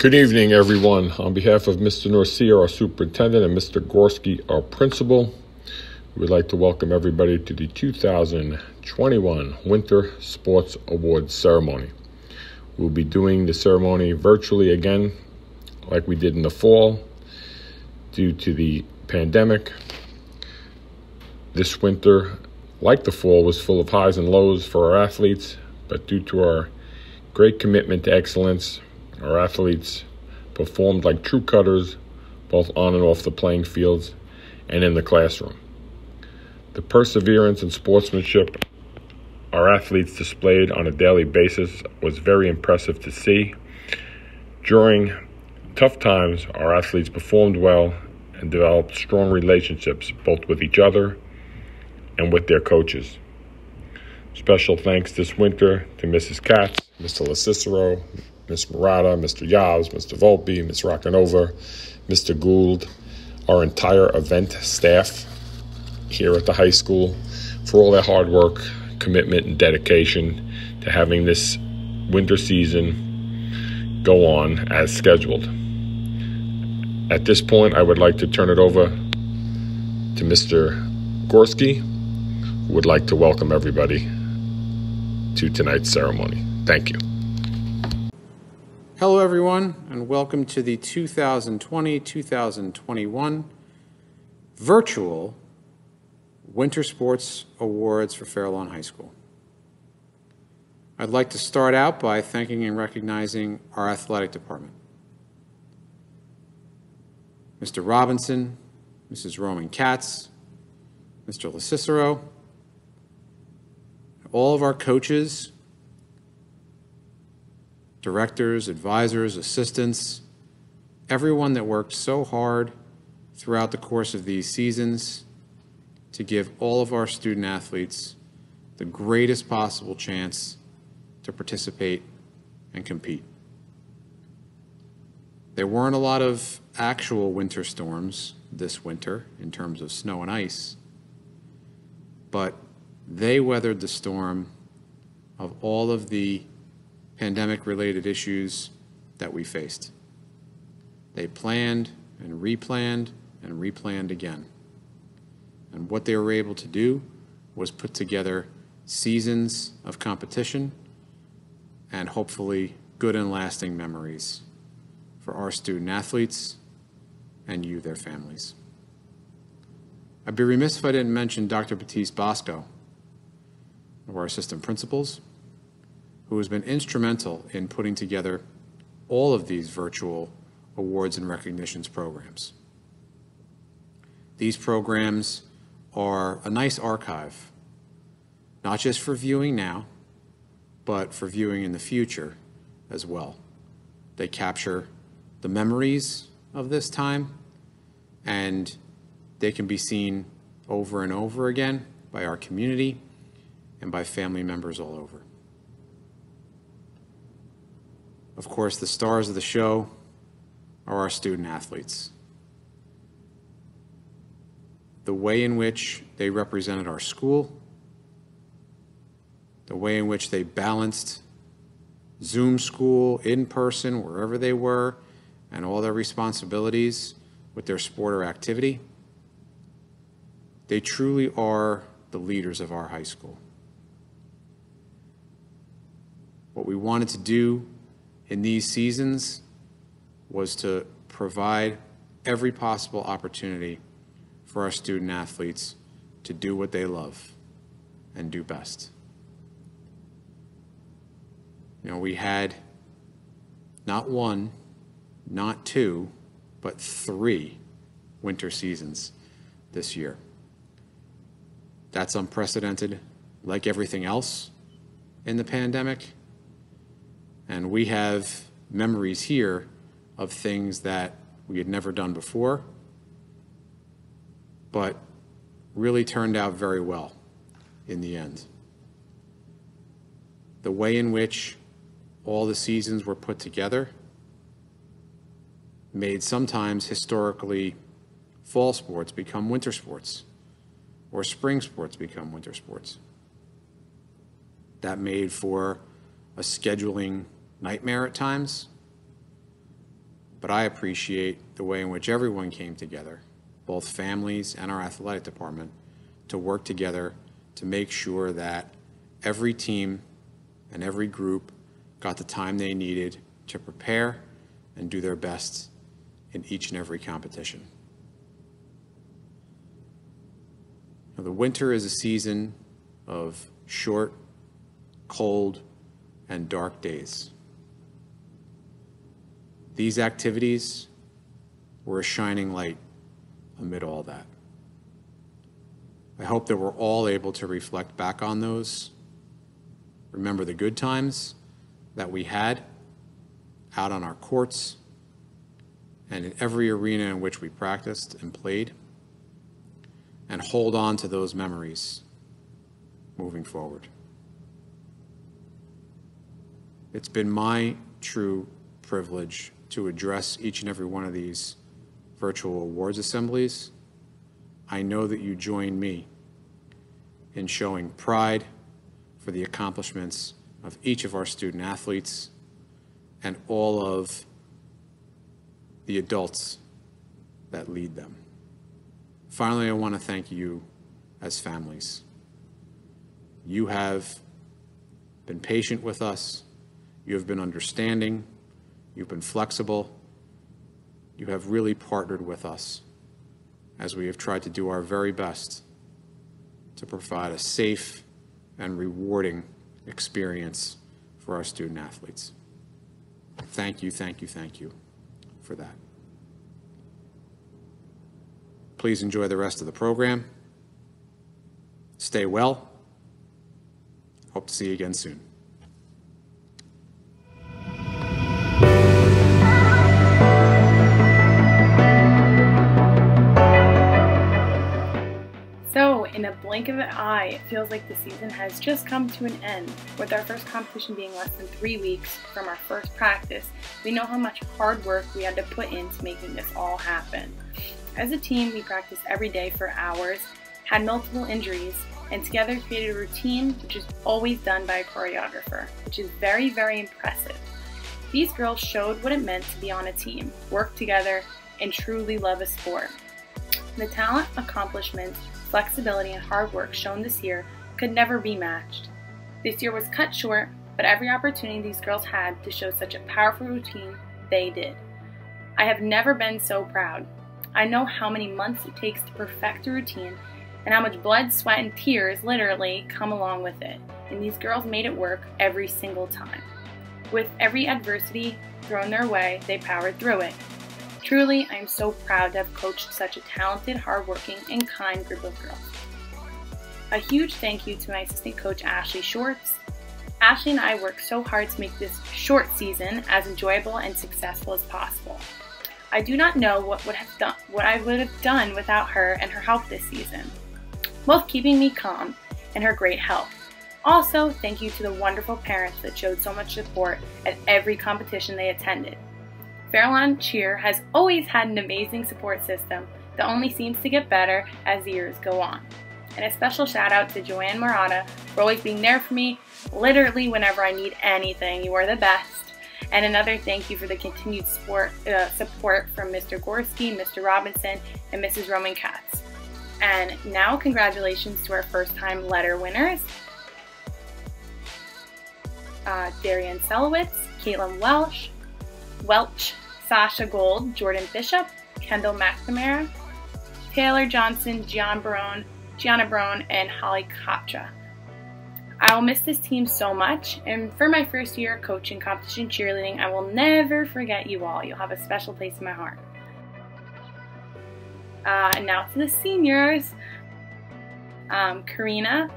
Good evening, everyone. On behalf of Mr. Norcia, our superintendent, and Mr. Gorski, our principal, we'd like to welcome everybody to the 2021 Winter Sports Awards ceremony. We'll be doing the ceremony virtually again, like we did in the fall, due to the pandemic. This winter, like the fall, was full of highs and lows for our athletes, but due to our great commitment to excellence, our athletes performed like true cutters, both on and off the playing fields and in the classroom. The perseverance and sportsmanship our athletes displayed on a daily basis was very impressive to see. During tough times, our athletes performed well and developed strong relationships both with each other and with their coaches. Special thanks this winter to Mrs. Katz, Mr. LaCicero, Ms. Murata, Mr. Yavs, Mr. Volpe, Ms. Rockinova, Mr. Gould, our entire event staff here at the high school for all their hard work, commitment, and dedication to having this winter season go on as scheduled. At this point, I would like to turn it over to Mr. Gorski, who would like to welcome everybody to tonight's ceremony. Thank you. Hello, everyone, and welcome to the 2020 2021 virtual Winter Sports Awards for Fair Lawn High School. I'd like to start out by thanking and recognizing our athletic department. Mr. Robinson, Mrs. Roman Katz, Mr. LaCicero, all of our coaches directors, advisors, assistants, everyone that worked so hard throughout the course of these seasons to give all of our student athletes the greatest possible chance to participate and compete. There weren't a lot of actual winter storms this winter in terms of snow and ice, but they weathered the storm of all of the pandemic related issues that we faced. They planned and replanned and replanned again. And what they were able to do was put together seasons of competition and hopefully good and lasting memories for our student athletes and you, their families. I'd be remiss if I didn't mention Dr. Batiste Bosco, one of our assistant principals, who has been instrumental in putting together all of these virtual awards and recognitions programs. These programs are a nice archive, not just for viewing now, but for viewing in the future as well. They capture the memories of this time and they can be seen over and over again by our community and by family members all over. Of course, the stars of the show are our student athletes. The way in which they represented our school, the way in which they balanced Zoom school, in person, wherever they were, and all their responsibilities with their sport or activity. They truly are the leaders of our high school. What we wanted to do in these seasons was to provide every possible opportunity for our student athletes to do what they love and do best. You know, we had not one, not two, but three winter seasons this year. That's unprecedented, like everything else in the pandemic. And we have memories here of things that we had never done before, but really turned out very well in the end. The way in which all the seasons were put together made sometimes historically fall sports become winter sports or spring sports become winter sports. That made for a scheduling nightmare at times, but I appreciate the way in which everyone came together, both families and our athletic department, to work together to make sure that every team and every group got the time they needed to prepare and do their best in each and every competition. Now, the winter is a season of short, cold, and dark days. These activities were a shining light amid all that. I hope that we're all able to reflect back on those, remember the good times that we had out on our courts and in every arena in which we practiced and played, and hold on to those memories moving forward. It's been my true privilege to address each and every one of these virtual awards assemblies. I know that you join me in showing pride for the accomplishments of each of our student athletes and all of the adults that lead them. Finally, I want to thank you as families. You have been patient with us. You have been understanding. You've been flexible. You have really partnered with us as we have tried to do our very best to provide a safe and rewarding experience for our student athletes. Thank you, thank you, thank you for that. Please enjoy the rest of the program. Stay well. Hope to see you again soon. In a blink of an eye, it feels like the season has just come to an end. With our first competition being less than three weeks from our first practice, we know how much hard work we had to put into making this all happen. As a team, we practiced every day for hours, had multiple injuries, and together created a routine which is always done by a choreographer, which is very, very impressive. These girls showed what it meant to be on a team, work together, and truly love a sport. The talent, accomplishment, flexibility, and hard work shown this year could never be matched. This year was cut short, but every opportunity these girls had to show such a powerful routine, they did. I have never been so proud. I know how many months it takes to perfect a routine and how much blood, sweat, and tears literally come along with it. And these girls made it work every single time. With every adversity thrown their way, they powered through it. Truly, I am so proud to have coached such a talented, hardworking, and kind group of girls. A huge thank you to my assistant coach Ashley Shorts. Ashley and I worked so hard to make this short season as enjoyable and successful as possible. I do not know what would have done what I would have done without her and her help this season, both keeping me calm and her great help. Also, thank you to the wonderful parents that showed so much support at every competition they attended. Fair Lawn Cheer has always had an amazing support system that only seems to get better as the years go on. And a special shout out to Joanne Murata for always being there for me, literally whenever I need anything. You are the best. And another thank you for the continued support, uh, support from Mr. Gorski, Mr. Robinson, and Mrs. Roman Katz. And now, congratulations to our first time letter winners uh, Darian Selowitz, Caitlin Welsh, Welch, Sasha Gold, Jordan Bishop, Kendall McNamara, Taylor Johnson, Gian Barone, Gianna Barone, and Holly Katra. I will miss this team so much, and for my first year of coaching competition cheerleading, I will never forget you all. You'll have a special place in my heart. Uh, and now to the seniors. Um, Karina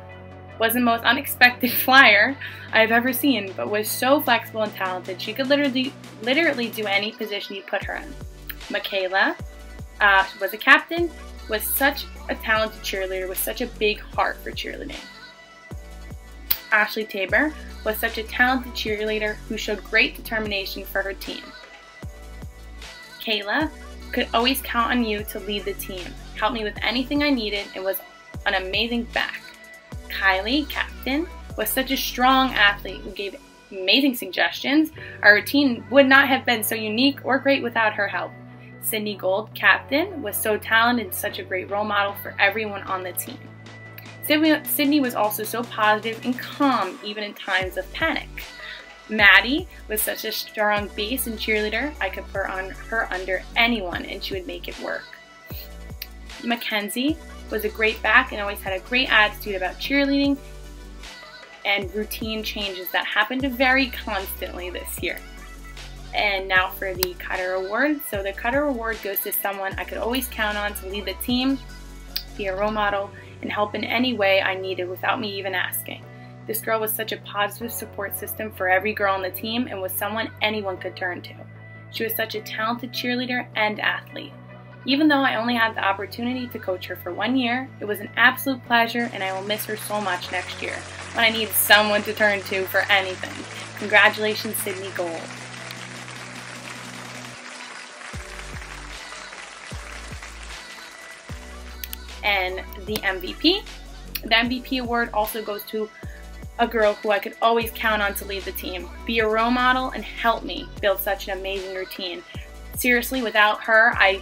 was the most unexpected flyer I've ever seen, but was so flexible and talented. She could literally, literally do any position you put her in. Michaela uh, was a captain, was such a talented cheerleader, with such a big heart for cheerleading. Ashley Tabor was such a talented cheerleader who showed great determination for her team. Kayla could always count on you to lead the team, help me with anything I needed, and was an amazing back. Kylie, captain, was such a strong athlete who gave amazing suggestions, our routine would not have been so unique or great without her help. Sydney Gold, captain, was so talented and such a great role model for everyone on the team. Sydney was also so positive and calm, even in times of panic. Maddie was such a strong base and cheerleader, I could put on her under anyone and she would make it work. Mackenzie was a great back and always had a great attitude about cheerleading and routine changes that happened very constantly this year. And now for the Cutter Award. So the Cutter Award goes to someone I could always count on to lead the team, be a role model, and help in any way I needed without me even asking. This girl was such a positive support system for every girl on the team and was someone anyone could turn to. She was such a talented cheerleader and athlete. Even though I only had the opportunity to coach her for one year, it was an absolute pleasure and I will miss her so much next year when I need someone to turn to for anything. Congratulations, Sydney Gold. And the MVP. The MVP award also goes to a girl who I could always count on to lead the team, be a role model, and help me build such an amazing routine. Seriously, without her, I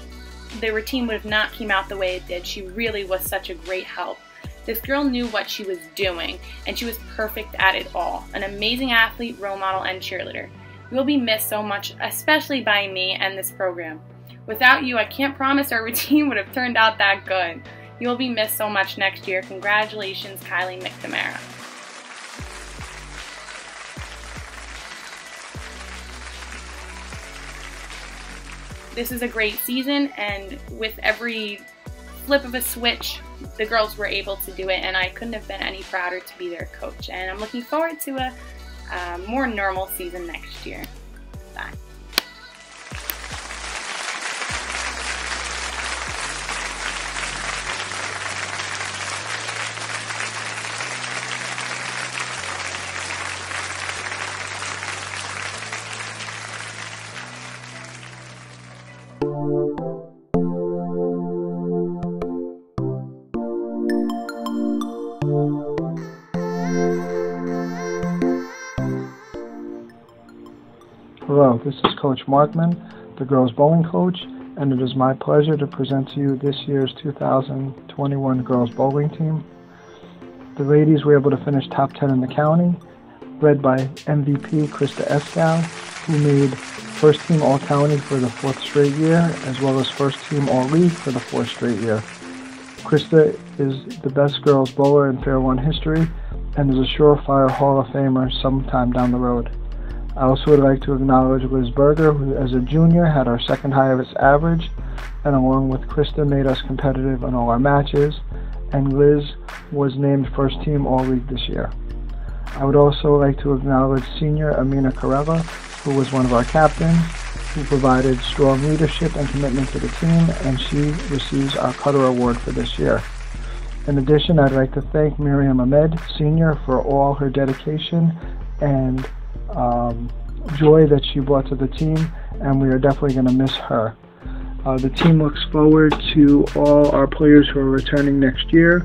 the routine would have not came out the way it did. She really was such a great help. This girl knew what she was doing, and she was perfect at it all. An amazing athlete, role model, and cheerleader. You will be missed so much, especially by me and this program. Without you, I can't promise our routine would have turned out that good. You will be missed so much next year. Congratulations, Kylie McNamara. This is a great season, and with every flip of a switch, the girls were able to do it, and I couldn't have been any prouder to be their coach. And I'm looking forward to a, a more normal season next year. Bye. This is Coach Markman, the girls bowling coach, and it is my pleasure to present to you this year's 2021 girls bowling team. The ladies were able to finish top 10 in the county, led by MVP Krista Escal, who made first team All County for the fourth straight year, as well as first team All League for the fourth straight year. Krista is the best girls bowler in Fair Lawn history and is a surefire Hall of Famer sometime down the road. I also would like to acknowledge Liz Berger, who as a junior had our second highest average, and along with Krista made us competitive in all our matches, and Liz was named first team All League this year. I would also like to acknowledge senior Amina Kareva, who was one of our captains, who provided strong leadership and commitment to the team, and she receives our Cutter Award for this year. In addition, I'd like to thank Miriam Ahmed, Senior, for all her dedication and um, joy that she brought to the team, and we are definitely going to miss her. Uh, the team looks forward to all our players who are returning next year,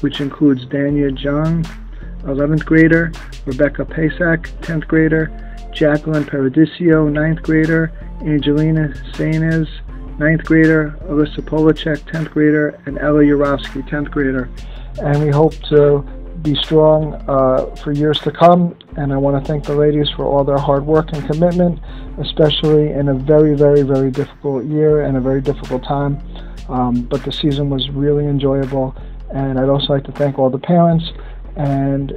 which includes Dania Jung, 11th grader, Rebecca Pasak, 10th grader, Jacqueline Paradiso, 9th grader, Angelina Sainez, 9th grader, Alyssa Polacek, 10th grader, and Ella Yurovsky, 10th grader. And we hope to be strong uh, for years to come. And I want to thank the ladies for all their hard work and commitment, especially in a very, very, very difficult year and a very difficult time. Um, but the season was really enjoyable. And I'd also like to thank all the parents and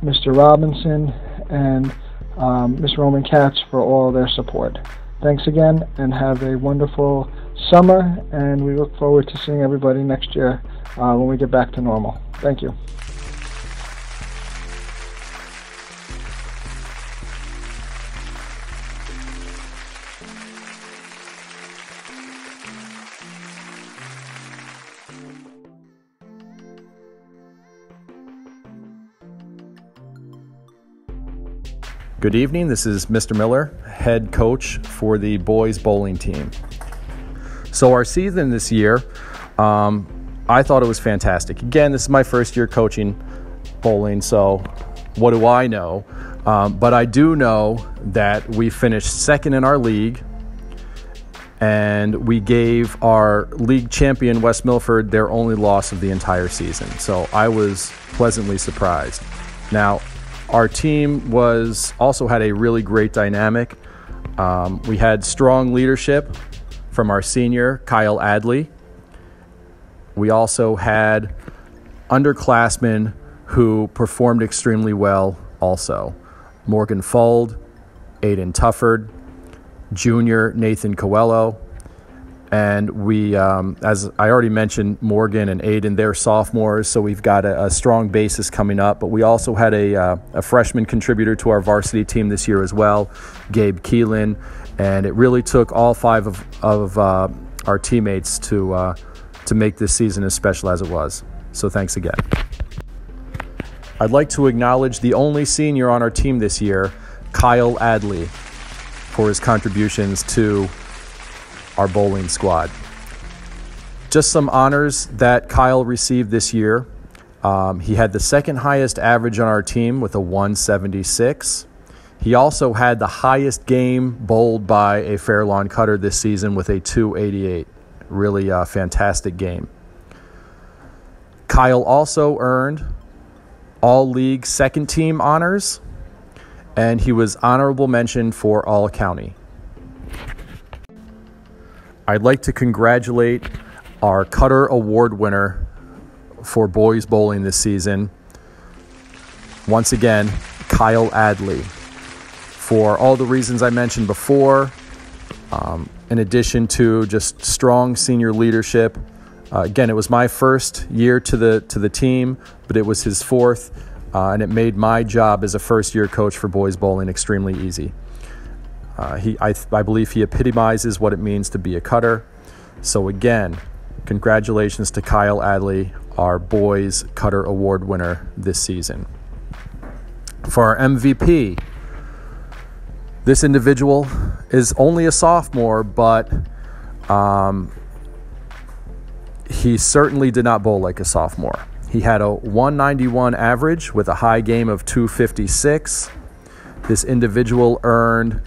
Mr. Robinson and um, Ms. Roman Katz for all their support. Thanks again and have a wonderful summer. And we look forward to seeing everybody next year uh, when we get back to normal. Thank you. Good evening. This is Mr. Miller, head coach for the boys bowling team. So, our season this year, um, I thought it was fantastic. Again, this is my first year coaching bowling, so what do I know? Um, but I do know that we finished second in our league, and we gave our league champion West Milford their only loss of the entire season. So I was pleasantly surprised. Now, our team was also had a really great dynamic. Um, we had strong leadership from our senior Kyle Adley. We also had underclassmen who performed extremely well. Also, Morgan Fold, Aiden Tufford, Junior Nathan Coelho, and we, um, as I already mentioned, Morgan and Aiden, they're sophomores, so we've got a, a strong basis coming up. But we also had a, uh, a, freshman contributor to our varsity team this year as well, Gabe Keelan. And it really took all five of, of uh, our teammates to, uh, to make this season as special as it was. So thanks again. I'd like to acknowledge the only senior on our team this year, Kyle Adley, for his contributions to our bowling squad. Just some honors that Kyle received this year. Um, he had the second highest average on our team with a 176. He also had the highest game bowled by a fair lawn cutter this season with a 288. Really uh, fantastic game. Kyle also earned all league second team honors, and he was honorable mention for all county. I'd like to congratulate our Cutter Award winner for boys bowling this season. Once again, Kyle Adley. For all the reasons I mentioned before, um, in addition to just strong senior leadership. Uh, again, it was my first year to the to the team, but it was his fourth, uh, and it made my job as a first year coach for boys bowling extremely easy. Uh, he, I, I believe he epitomizes what it means to be a cutter. So, again, congratulations to Kyle Adley, our boys cutter award winner this season. For our MVP, this individual is only a sophomore, but um, he certainly did not bowl like a sophomore. He had a 191 average with a high game of 256. This individual earned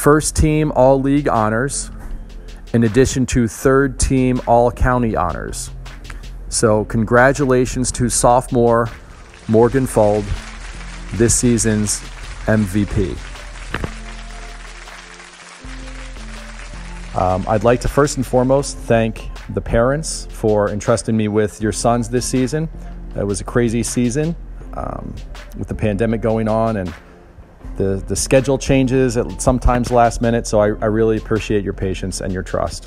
first team All League honors, in addition to third team All County honors. So, congratulations to sophomore Morgan Fold, this season's MVP. Um, I'd like to first and foremost thank the parents for entrusting me with your sons this season. It was a crazy season um, with the pandemic going on and the, the schedule changes at sometimes last minute, so I, I really appreciate your patience and your trust.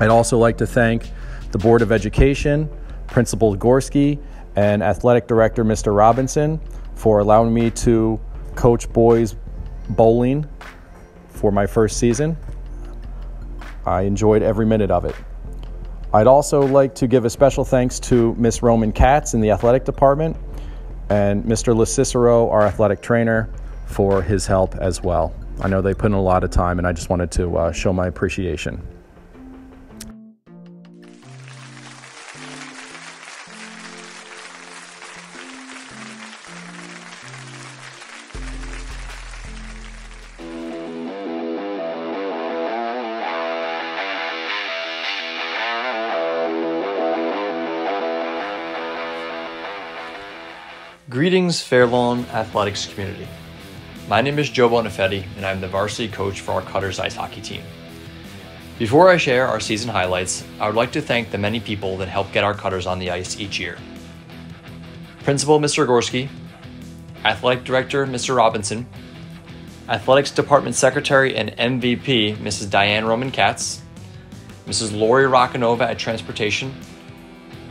I'd also like to thank the Board of Education, Principal Gorski, and Athletic Director Mr. Robinson for allowing me to coach boys bowling for my first season. I enjoyed every minute of it. I'd also like to give a special thanks to Miss Roman Katz in the athletic department and Mr. LaCicero, our athletic trainer, for his help as well. I know they put in a lot of time, and I just wanted to uh, show my appreciation. Greetings, Fair Lawn Athletics community. My name is Joe Bonafetti, and I'm the varsity coach for our Cutters ice hockey team. Before I share our season highlights, I would like to thank the many people that help get our Cutters on the ice each year. Principal Mr. Gorski, Athletic Director Mr. Robinson, Athletics Department Secretary and MVP Mrs. Diane Roman Katz, Mrs. Lori Rockanova at Transportation,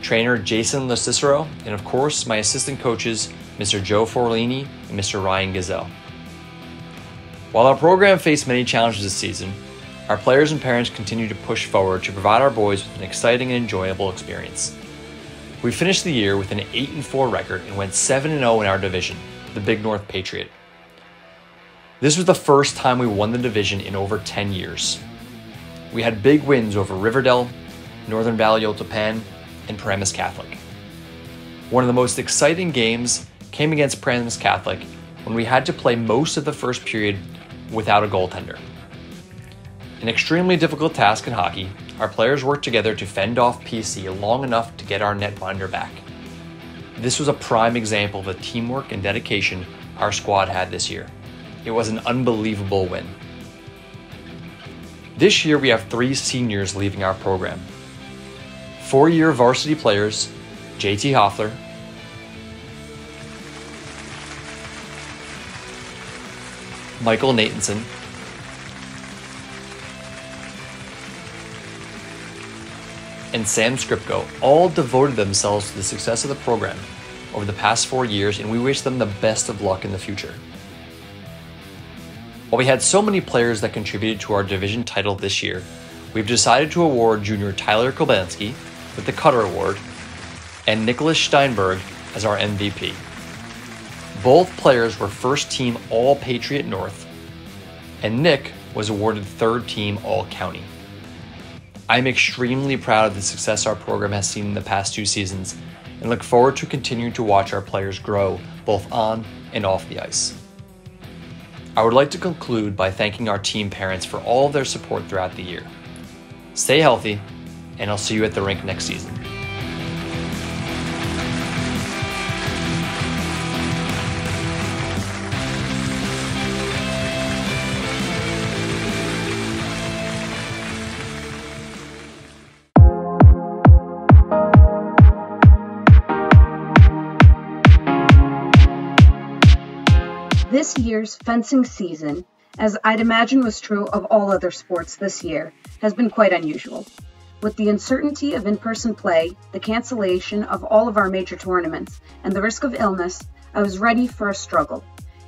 trainer Jason LaCicero, and of course, my assistant coaches, Mr. Joe Forlini and Mr. Ryan Gazelle. While our program faced many challenges this season, our players and parents continue to push forward to provide our boys with an exciting and enjoyable experience. We finished the year with an 8 4 record and went 7 0 in our division, the Big North Patriot. This was the first time we won the division in over 10 years. We had big wins over Riverdale, Northern Valley Old Tappan, and Paramus Catholic. One of the most exciting games came against Paramus Catholic when we had to play most of the first period without a goaltender. An extremely difficult task in hockey, our players worked together to fend off PC long enough to get our netminder back. This was a prime example of the teamwork and dedication our squad had this year. It was an unbelievable win. This year we have three seniors leaving our program. Four year varsity players JT Hoffler, Michael Natanson, and Sam Skripko all devoted themselves to the success of the program over the past four years, and we wish them the best of luck in the future. While we had so many players that contributed to our division title this year, we've decided to award junior Tyler Kobanski with the Cutter Award and Nicholas Steinberg as our MVP. Both players were first team All Patriot North, and Nick was awarded third team All County. I'm extremely proud of the success our program has seen in the past two seasons and look forward to continuing to watch our players grow both on and off the ice. I would like to conclude by thanking our team parents for all of their support throughout the year. Stay healthy, and I'll see you at the rink next season. Fencing season, as I'd imagine was true of all other sports this year, has been quite unusual. With the uncertainty of in person play, the cancellation of all of our major tournaments, and the risk of illness, I was ready for a struggle.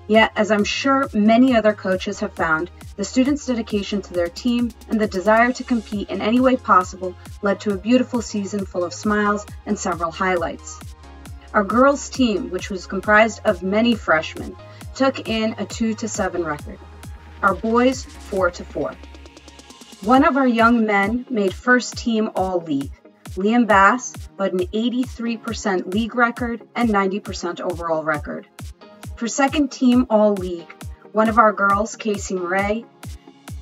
Yet, as I'm sure many other coaches have found, the students' dedication to their team and the desire to compete in any way possible led to a beautiful season full of smiles and several highlights. Our girls' team, which was comprised of many freshmen, took in a 2 to 7 record. Our boys 4 to 4. One of our young men made first team all league. Liam Bass led an 83% league record and 90% overall record. For second team all league, one of our girls, Casey Murray,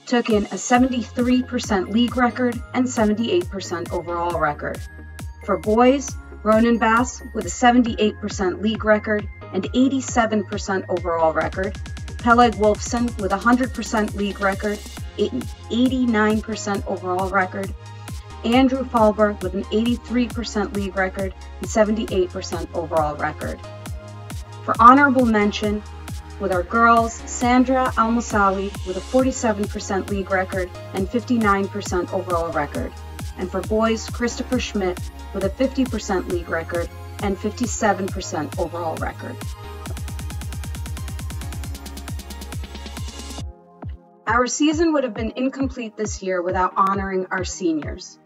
took in a 73% league record and 78% overall record. For boys, Ronan Bass with a 78% league record and 87% overall record. Peleg Wolfson with 100% league record, 89% overall record. Andrew Falber with an 83% league record and 78% overall record. For honorable mention, with our girls, Sandra Almusawi with a 47% league record and 59% overall record. And for boys, Christopher Schmidt with a 50% league record and 57% overall record. Our season would have been incomplete this year without honoring our seniors.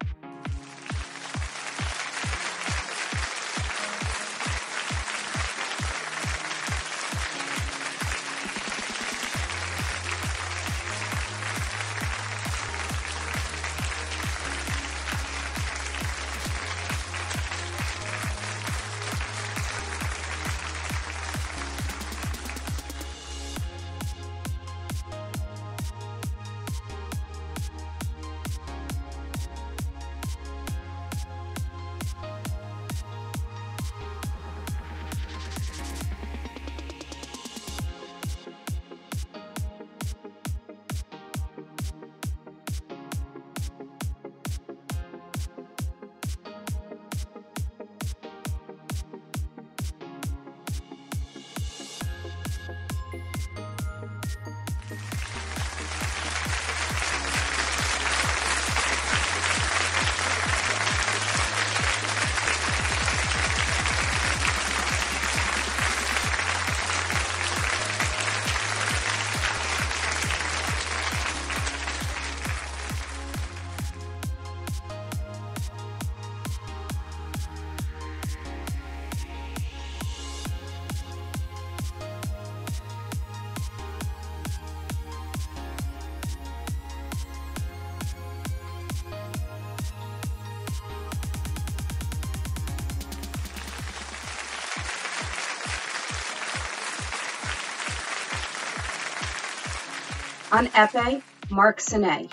On epee, Mark Sine.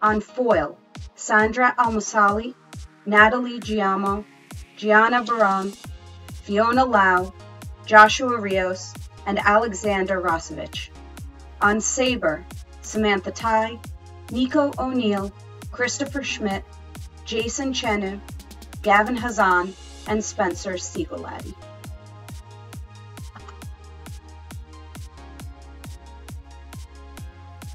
On foil, Sandra Almasali, Natalie Giamo, Gianna Baron, Fiona Lau, Joshua Rios, and Alexander Rosovich. On saber, Samantha Tai, Nico O'Neill, Christopher Schmidt, Jason Chenu, Gavin Hazan, and Spencer Siegoladi.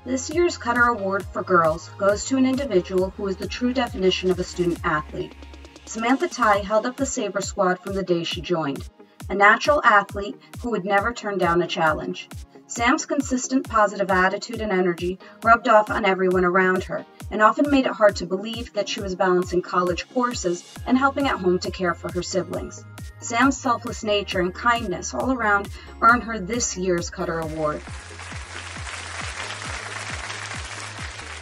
This year's Cutter Award for girls goes to an individual who is the true definition of a student athlete. Samantha Tai held up the Sabre squad from the day she joined, a natural athlete who would never turn down a challenge. Sam's consistent positive attitude and energy rubbed off on everyone around her and often made it hard to believe that she was balancing college courses and helping at home to care for her siblings. Sam's selfless nature and kindness all around earned her this year's Cutter Award.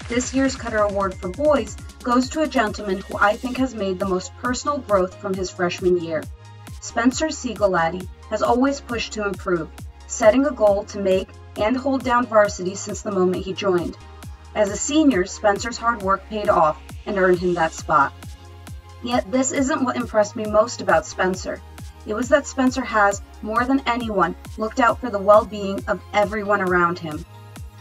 This year's Cutter Award for boys goes to a gentleman who I think has made the most personal growth from his freshman year. Spencer Siegoladi has always pushed to improve, setting a goal to make and hold down varsity since the moment he joined. As a senior, Spencer's hard work paid off and earned him that spot. Yet this isn't what impressed me most about Spencer. It was that Spencer has, more than anyone, looked out for the well-being of everyone around him.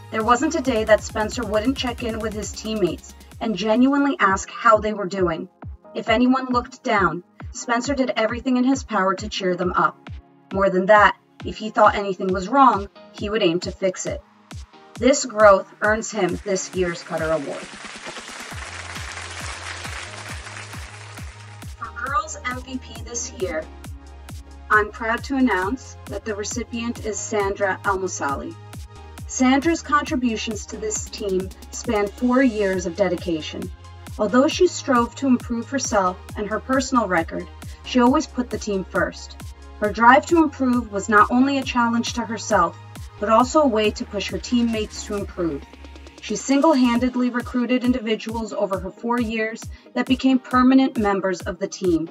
There wasn't a day that Spencer wouldn't check in with his teammates and genuinely ask how they were doing. If anyone looked down, Spencer did everything in his power to cheer them up. More than that, if he thought anything was wrong, he would aim to fix it. This growth earns him this year's Cutter Award. For Girls MVP this year, I'm proud to announce that the recipient is Sandra Almusali. Sandra's contributions to this team span four years of dedication. Although she strove to improve herself and her personal record, she always put the team first. Her drive to improve was not only a challenge to herself, but also a way to push her teammates to improve. She single handedly recruited individuals over her four years that became permanent members of the team.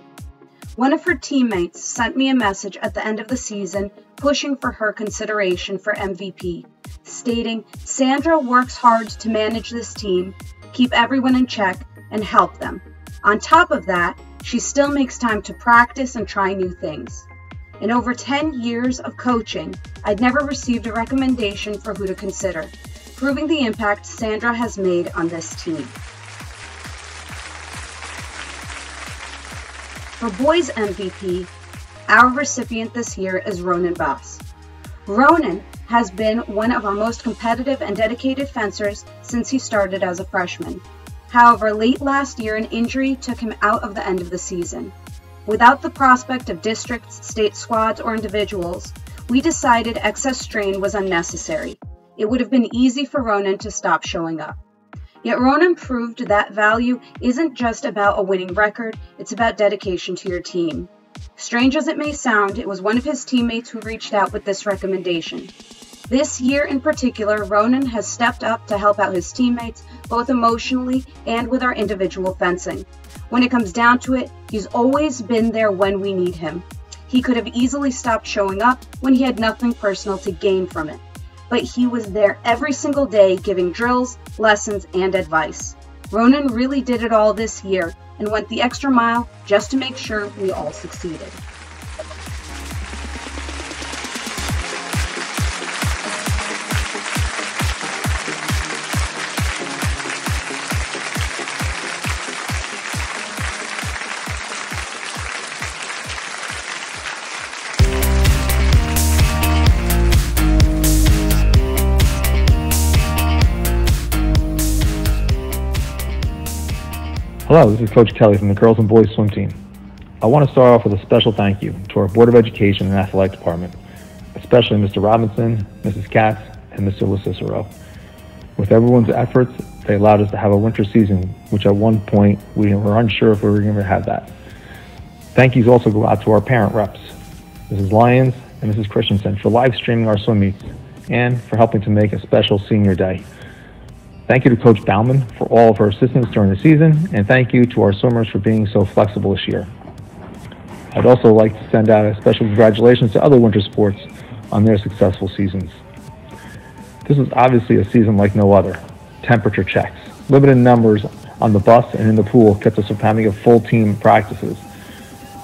One of her teammates sent me a message at the end of the season pushing for her consideration for MVP stating Sandra works hard to manage this team, keep everyone in check, and help them. On top of that, she still makes time to practice and try new things. In over 10 years of coaching, I'd never received a recommendation for who to consider, proving the impact Sandra has made on this team. For Boys MVP, our recipient this year is Ronan Bass. Ronan has been one of our most competitive and dedicated fencers since he started as a freshman. However, late last year, an injury took him out of the end of the season. Without the prospect of districts, state squads, or individuals, we decided excess strain was unnecessary. It would have been easy for Ronan to stop showing up. Yet Ronan proved that value isn't just about a winning record, it's about dedication to your team. Strange as it may sound, it was one of his teammates who reached out with this recommendation. This year in particular, Ronan has stepped up to help out his teammates, both emotionally and with our individual fencing. When it comes down to it, he's always been there when we need him. He could have easily stopped showing up when he had nothing personal to gain from it. But he was there every single day giving drills, lessons, and advice. Ronan really did it all this year and went the extra mile just to make sure we all succeeded. Hello, this is Coach Kelly from the girls and boys swim team. I want to start off with a special thank you to our Board of Education and Athletic Department, especially Mr. Robinson, Mrs. Katz, and Mr. LaCicero. With everyone's efforts, they allowed us to have a winter season, which at one point we were unsure if we were going to have that. Thank yous also go out to our parent reps, Mrs. Lyons and Mrs. Christensen, for live streaming our swim meets and for helping to make a special senior day. Thank you to Coach Bauman for all of her assistance during the season, and thank you to our swimmers for being so flexible this year. I'd also like to send out a special congratulations to other winter sports on their successful seasons. This was obviously a season like no other. Temperature checks, limited numbers on the bus and in the pool kept us from having a full team practices.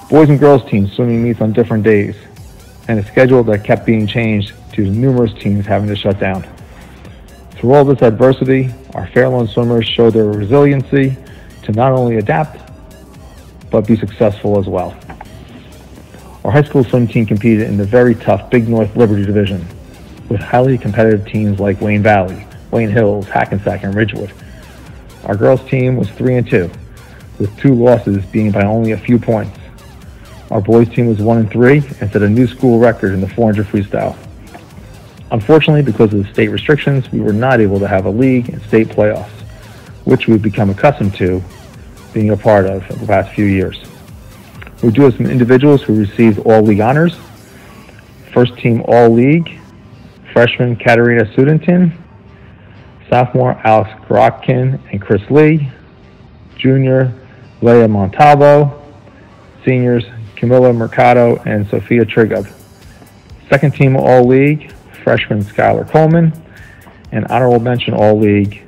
Boys and girls teams swimming meets on different days, and a schedule that kept being changed due to numerous teams having to shut down. Through all this adversity, our Fair Lawn swimmers showed their resiliency to not only adapt, but be successful as well. Our high school swim team competed in the very tough Big North Liberty Division with highly competitive teams like Wayne Valley, Wayne Hills, Hackensack, and Ridgewood. Our girls team was 3 and 2, with two losses being by only a few points. Our boys team was 1 and 3 and set a new school record in the 400 freestyle. Unfortunately, because of the state restrictions, we were not able to have a league and state playoffs, which we've become accustomed to being a part of the past few years. We do have some individuals who received all league honors. First team all league, freshman Katarina Sudenton, sophomore Alex Grotkin and Chris Lee, junior Leia Montalvo, seniors Camilla Mercado and Sophia Trigub. Second team all league, freshman Skylar Coleman, and honorable mention All League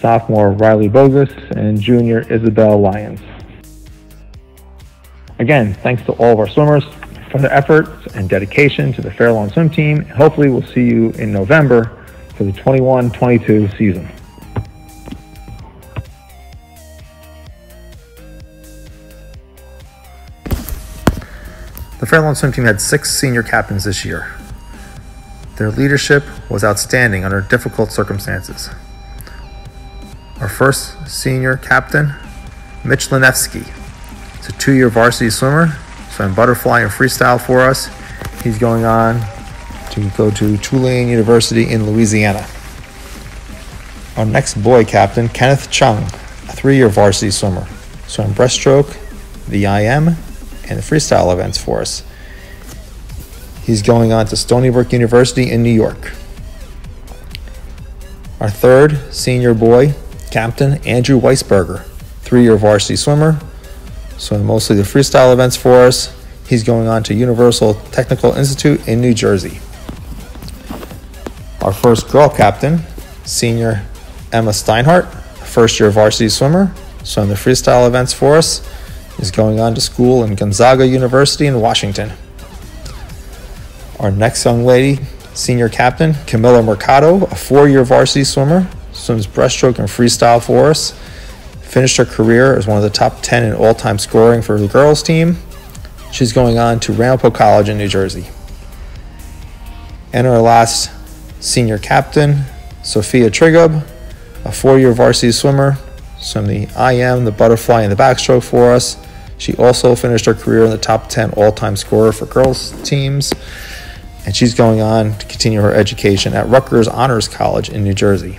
sophomore Riley Bogus and junior Isabel Lyons. Again, thanks to all of our swimmers for their efforts and dedication to the Fair Lawn swim team. Hopefully, we'll see you in November for the 21 22 season. The Fair Lawn swim team had six senior captains this year. Their leadership was outstanding under difficult circumstances. Our first senior captain, Mitch Lenevsky, is a two year varsity swimmer, swam butterfly and freestyle for us. He's going on to go to Tulane University in Louisiana. Our next boy captain, Kenneth Chung, a three year varsity swimmer, swam breaststroke, the IM, and the freestyle events for us. He's going on to Stony Brook University in New York. Our third senior boy, Captain Andrew Weisberger, three year varsity swimmer, so mostly the freestyle events for us. He's going on to Universal Technical Institute in New Jersey. Our first girl captain, senior Emma Steinhardt, first year varsity swimmer, in the freestyle events for us, is going on to school in Gonzaga University in Washington. Our next young lady, senior captain, Camilla Mercado, a four year varsity swimmer, swims breaststroke and freestyle for us. Finished her career as one of the top 10 in all time scoring for the girls team. She's going on to Ramapo College in New Jersey. And our last senior captain, Sophia Trigub, a four year varsity swimmer, swim the IM, the butterfly, and the backstroke for us. She also finished her career in the top 10 all time scorer for girls teams and she's going on to continue her education at Rutgers Honors College in New Jersey.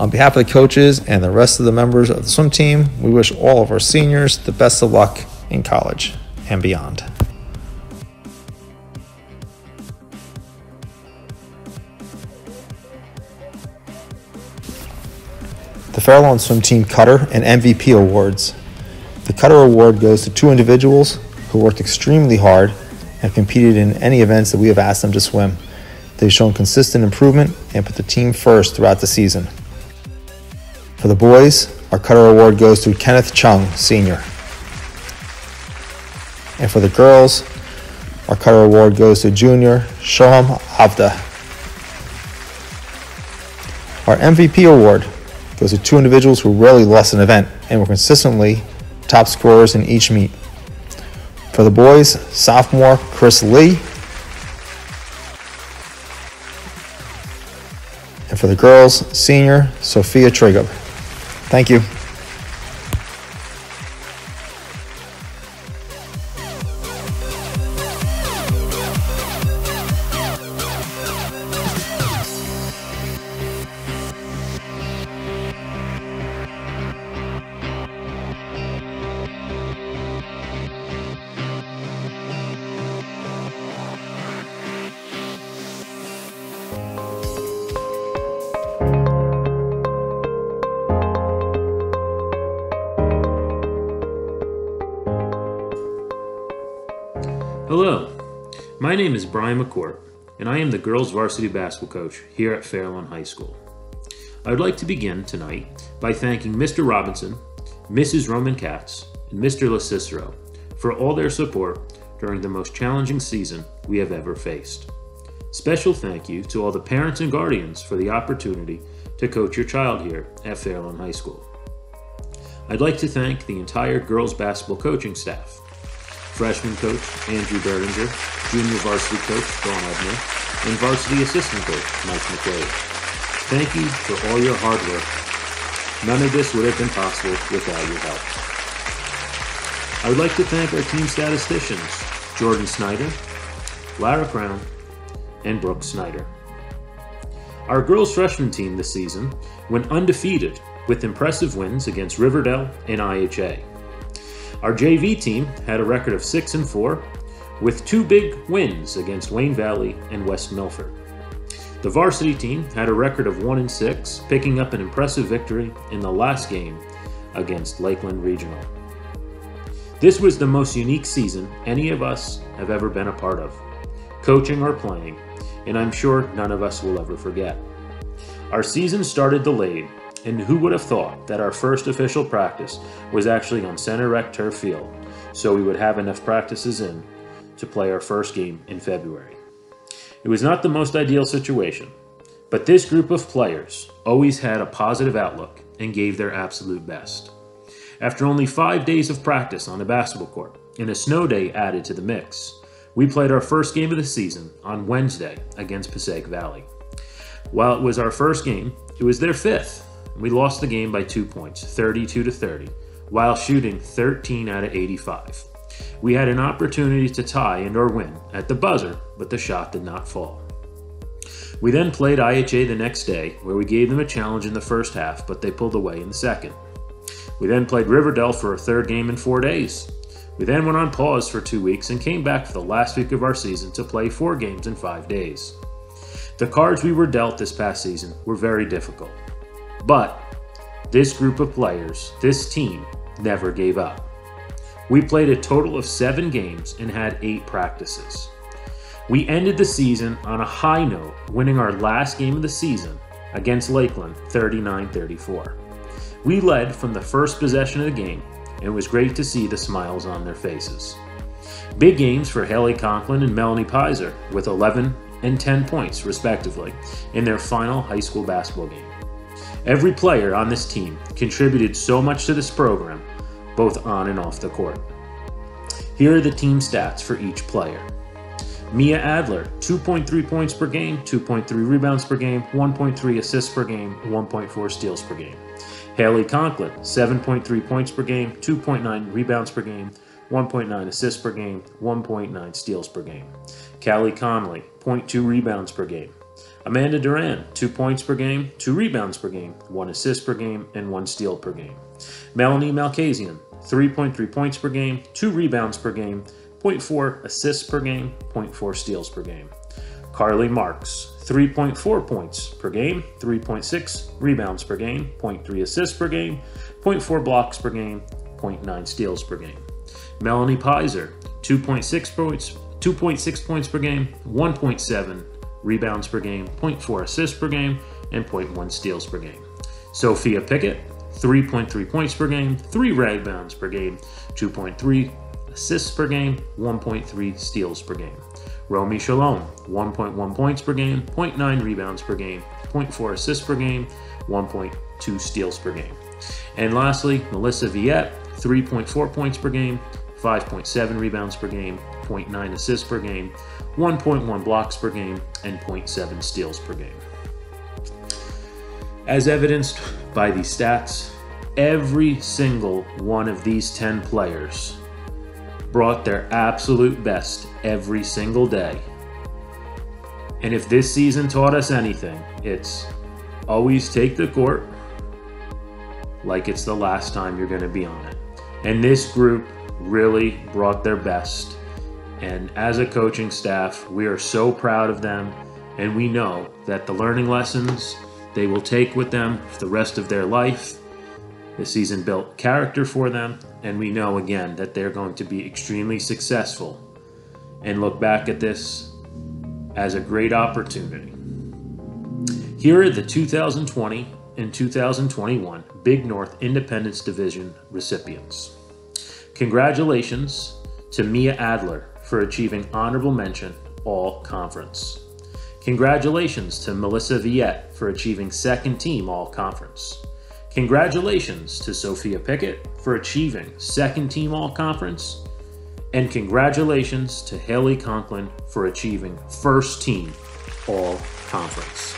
On behalf of the coaches and the rest of the members of the swim team, we wish all of our seniors the best of luck in college and beyond. The Fair Lawn Swim Team Cutter and MVP Awards. The Cutter Award goes to two individuals who worked extremely hard have competed in any events that we have asked them to swim. They've shown consistent improvement and put the team first throughout the season. For the boys, our Cutter Award goes to Kenneth Chung, Senior. And for the girls, our Cutter Award goes to Junior Shoham Avda. Our MVP Award goes to two individuals who rarely lost an event and were consistently top scorers in each meet. For the boys, sophomore Chris Lee. And for the girls, senior Sophia Trigub. Thank you. McCourt, and I am the girls varsity basketball coach here at Fair Lawn High School. I would like to begin tonight by thanking Mr. Robinson, Mrs. Roman Katz, and Mr. LaCicero for all their support during the most challenging season we have ever faced. Special thank you to all the parents and guardians for the opportunity to coach your child here at Fair Lawn High School. I'd like to thank the entire girls basketball coaching staff. Freshman coach Andrew Berdinger, junior varsity coach Dawn Ebner, and varsity assistant coach Mike McQuaid. Thank you for all your hard work. None of this would have been possible without your help. I would like to thank our team statisticians, Jordan Snyder, Lara Crown, and Brooke Snyder. Our girls freshman team this season went undefeated with impressive wins against Riverdale and IHA. Our JV team had a record of 6 and 4 with two big wins against Wayne Valley and West Milford. The varsity team had a record of 1 and 6, picking up an impressive victory in the last game against Lakeland Regional. This was the most unique season any of us have ever been a part of, coaching or playing, and I'm sure none of us will ever forget. Our season started delayed and who would have thought that our first official practice was actually on Center Rec Turf Field, so we would have enough practices in to play our first game in February. It was not the most ideal situation, but this group of players always had a positive outlook and gave their absolute best. After only five days of practice on the basketball court and a snow day added to the mix, we played our first game of the season on Wednesday against Passaic Valley. While it was our first game, it was their fifth, we lost the game by two points, 32 to 30, while shooting 13 out of 85. We had an opportunity to tie and or win at the buzzer, but the shot did not fall. We then played IHA the next day, where we gave them a challenge in the first half, but they pulled away in the second. We then played Riverdale for a third game in four days. We then went on pause for two weeks and came back for the last week of our season to play four games in five days. The cards we were dealt this past season were very difficult. But this group of players, this team, never gave up. We played a total of seven games and had eight practices. We ended the season on a high note, winning our last game of the season against Lakeland 39 34. We led from the first possession of the game, and it was great to see the smiles on their faces. Big games for Haley Conklin and Melanie Pizer with 11 and 10 points, respectively, in their final high school basketball game. Every player on this team contributed so much to this program, both on and off the court. Here are the team stats for each player. Mia Adler, 2.3 points per game, 2.3 rebounds per game, 1.3 assists per game, 1.4 steals per game. Haley Conklin, 7.3 points per game, 2.9 rebounds per game, 1.9 assists per game, 1.9 steals per game. Callie Conley, 0.2 rebounds per game, Amanda Duran, two points per game, two rebounds per game, one assist per game, and one steal per game. Melanie Malkasian, 3.3 points per game, two rebounds per game, 0.4 assists per game, 0.4 steals per game. Carly Marks, 3.4 points per game, 3.6 rebounds per game, 0.3 assists per game, 0.4 blocks per game, 0.9 steals per game. Melanie Pizer, 2.6 points, 2.6 points per game, 1.7 rebounds per game, 0.4 assists per game, and 0.1 steals per game. Sophia Pickett, 3.3 points per game, 3 rebounds per game, 2.3 assists per game, 1.3 steals per game. Romy Shalom, 1.1 points per game, 0.9 rebounds per game, 0.4 assists per game, 1.2 steals per game. And lastly, Melissa Viette, 3.4 points per game, 5.7 rebounds per game, 0.9 assists per game, 1.1 blocks per game, and 0.7 steals per game. As evidenced by these stats, every single one of these 10 players brought their absolute best every single day. And if this season taught us anything, it's always take the court like it's the last time you're going to be on it. And this group really brought their best and as a coaching staff, we are so proud of them, and we know that the learning lessons they will take with them for the rest of their life. The season built character for them, and we know again that they're going to be extremely successful and look back at this as a great opportunity. Here are the 2020 and 2021 Big North Independence Division recipients. Congratulations to Mia Adler for achieving honorable mention All Conference. Congratulations to Melissa Viette for achieving second team All Conference. Congratulations to Sophia Pickett for achieving second team All Conference. And congratulations to Haley Conklin for achieving first team All Conference.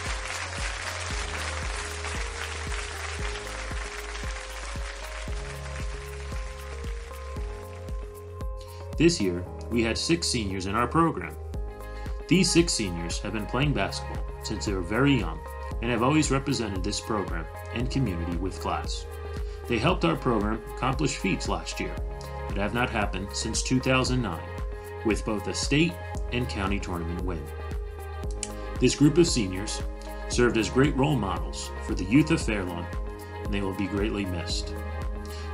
This year, we had six seniors in our program. These six seniors have been playing basketball since they were very young and have always represented this program and community with class. They helped our program accomplish feats last year that have not happened since 2009, with both a state and county tournament win. This group of seniors served as great role models for the youth of Fair Lawn, and they will be greatly missed.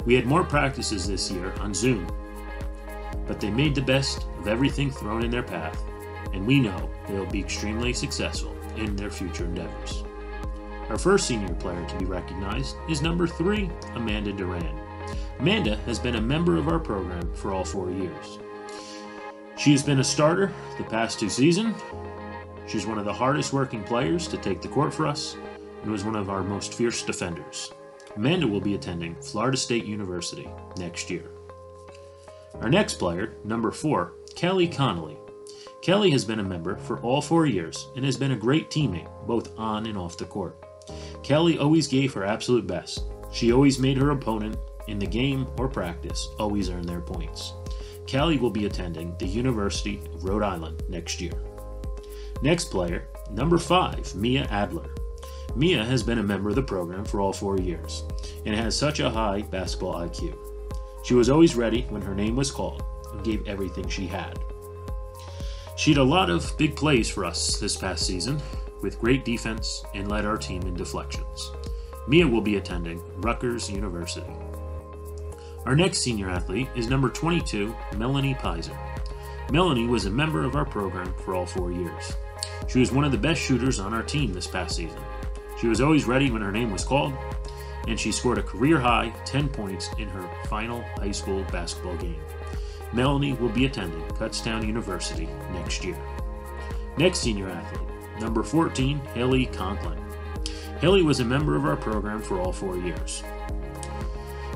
We had more practices this year on Zoom but they made the best of everything thrown in their path, and we know they will be extremely successful in their future endeavors. Our first senior player to be recognized is number three, Amanda Duran. Amanda has been a member of our program for all four years. She has been a starter the past two seasons. She's one of the hardest working players to take the court for us and was one of our most fierce defenders. Amanda will be attending Florida State University next year. Our next player, number four, Kelly Connolly. Kelly has been a member for all four years and has been a great teammate, both on and off the court. Kelly always gave her absolute best. She always made her opponent in the game or practice always earn their points. Kelly will be attending the University of Rhode Island next year. Next player, number five, Mia Adler. Mia has been a member of the program for all four years and has such a high basketball IQ. She was always ready when her name was called and gave everything she had. She had a lot of big plays for us this past season with great defense and led our team in deflections. Mia will be attending Rutgers University. Our next senior athlete is number 22, Melanie Pizer. Melanie was a member of our program for all four years. She was one of the best shooters on our team this past season. She was always ready when her name was called and she scored a career high 10 points in her final high school basketball game. Melanie will be attending Kutztown University next year. Next senior athlete, number 14, Haley Conklin. Haley was a member of our program for all four years.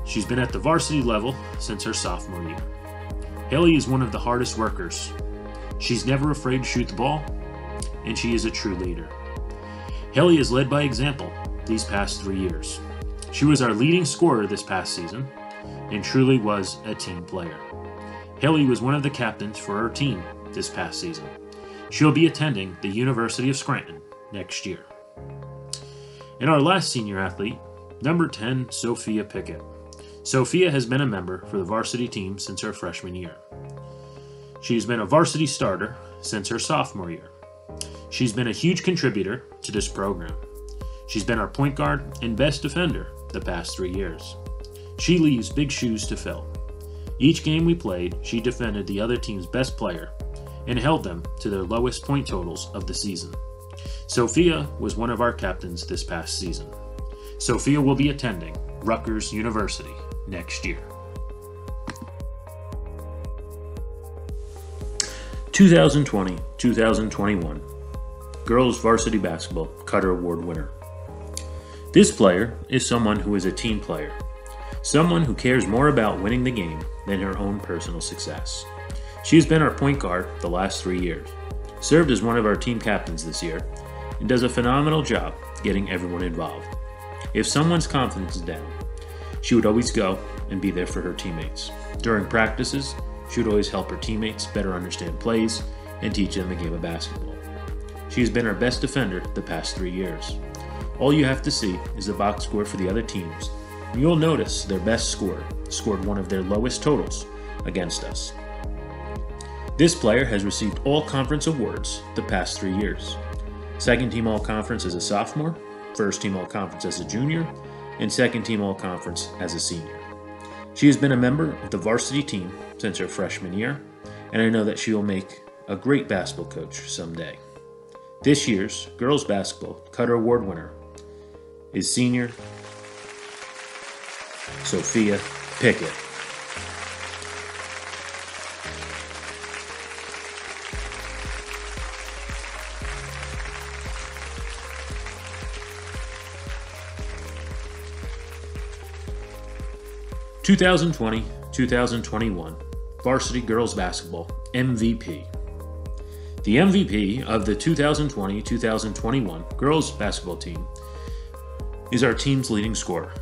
She's been at the varsity level since her sophomore year. Haley is one of the hardest workers. She's never afraid to shoot the ball, and she is a true leader. Haley has led by example these past three years. She was our leading scorer this past season and truly was a team player. Haley was one of the captains for our team this past season. She'll be attending the University of Scranton next year. And our last senior athlete, number 10, Sophia Pickett. Sophia has been a member for the varsity team since her freshman year. She's been a varsity starter since her sophomore year. She's been a huge contributor to this program. She's been our point guard and best defender the past three years. She leaves big shoes to fill. Each game we played, she defended the other team's best player and held them to their lowest point totals of the season. Sophia was one of our captains this past season. Sophia will be attending Rutgers University next year. 2020 2021 Girls Varsity Basketball Cutter Award winner. This player is someone who is a team player, someone who cares more about winning the game than her own personal success. She has been our point guard the last three years, served as one of our team captains this year, and does a phenomenal job getting everyone involved. If someone's confidence is down, she would always go and be there for her teammates. During practices, she would always help her teammates better understand plays and teach them the game of basketball. She has been our best defender the past three years. All you have to see is the box score for the other teams, you'll notice their best scorer scored one of their lowest totals against us. This player has received all conference awards the past three years. Second team all conference as a sophomore, first team all conference as a junior, and second team all conference as a senior. She has been a member of the varsity team since her freshman year, and I know that she will make a great basketball coach someday. This year's girls basketball Cutter Award winner is senior Sophia Pickett. Two thousand twenty, two thousand twenty-one, varsity girls basketball MVP. The MVP of the 2020 2021 girls basketball team is our team's leading scorer.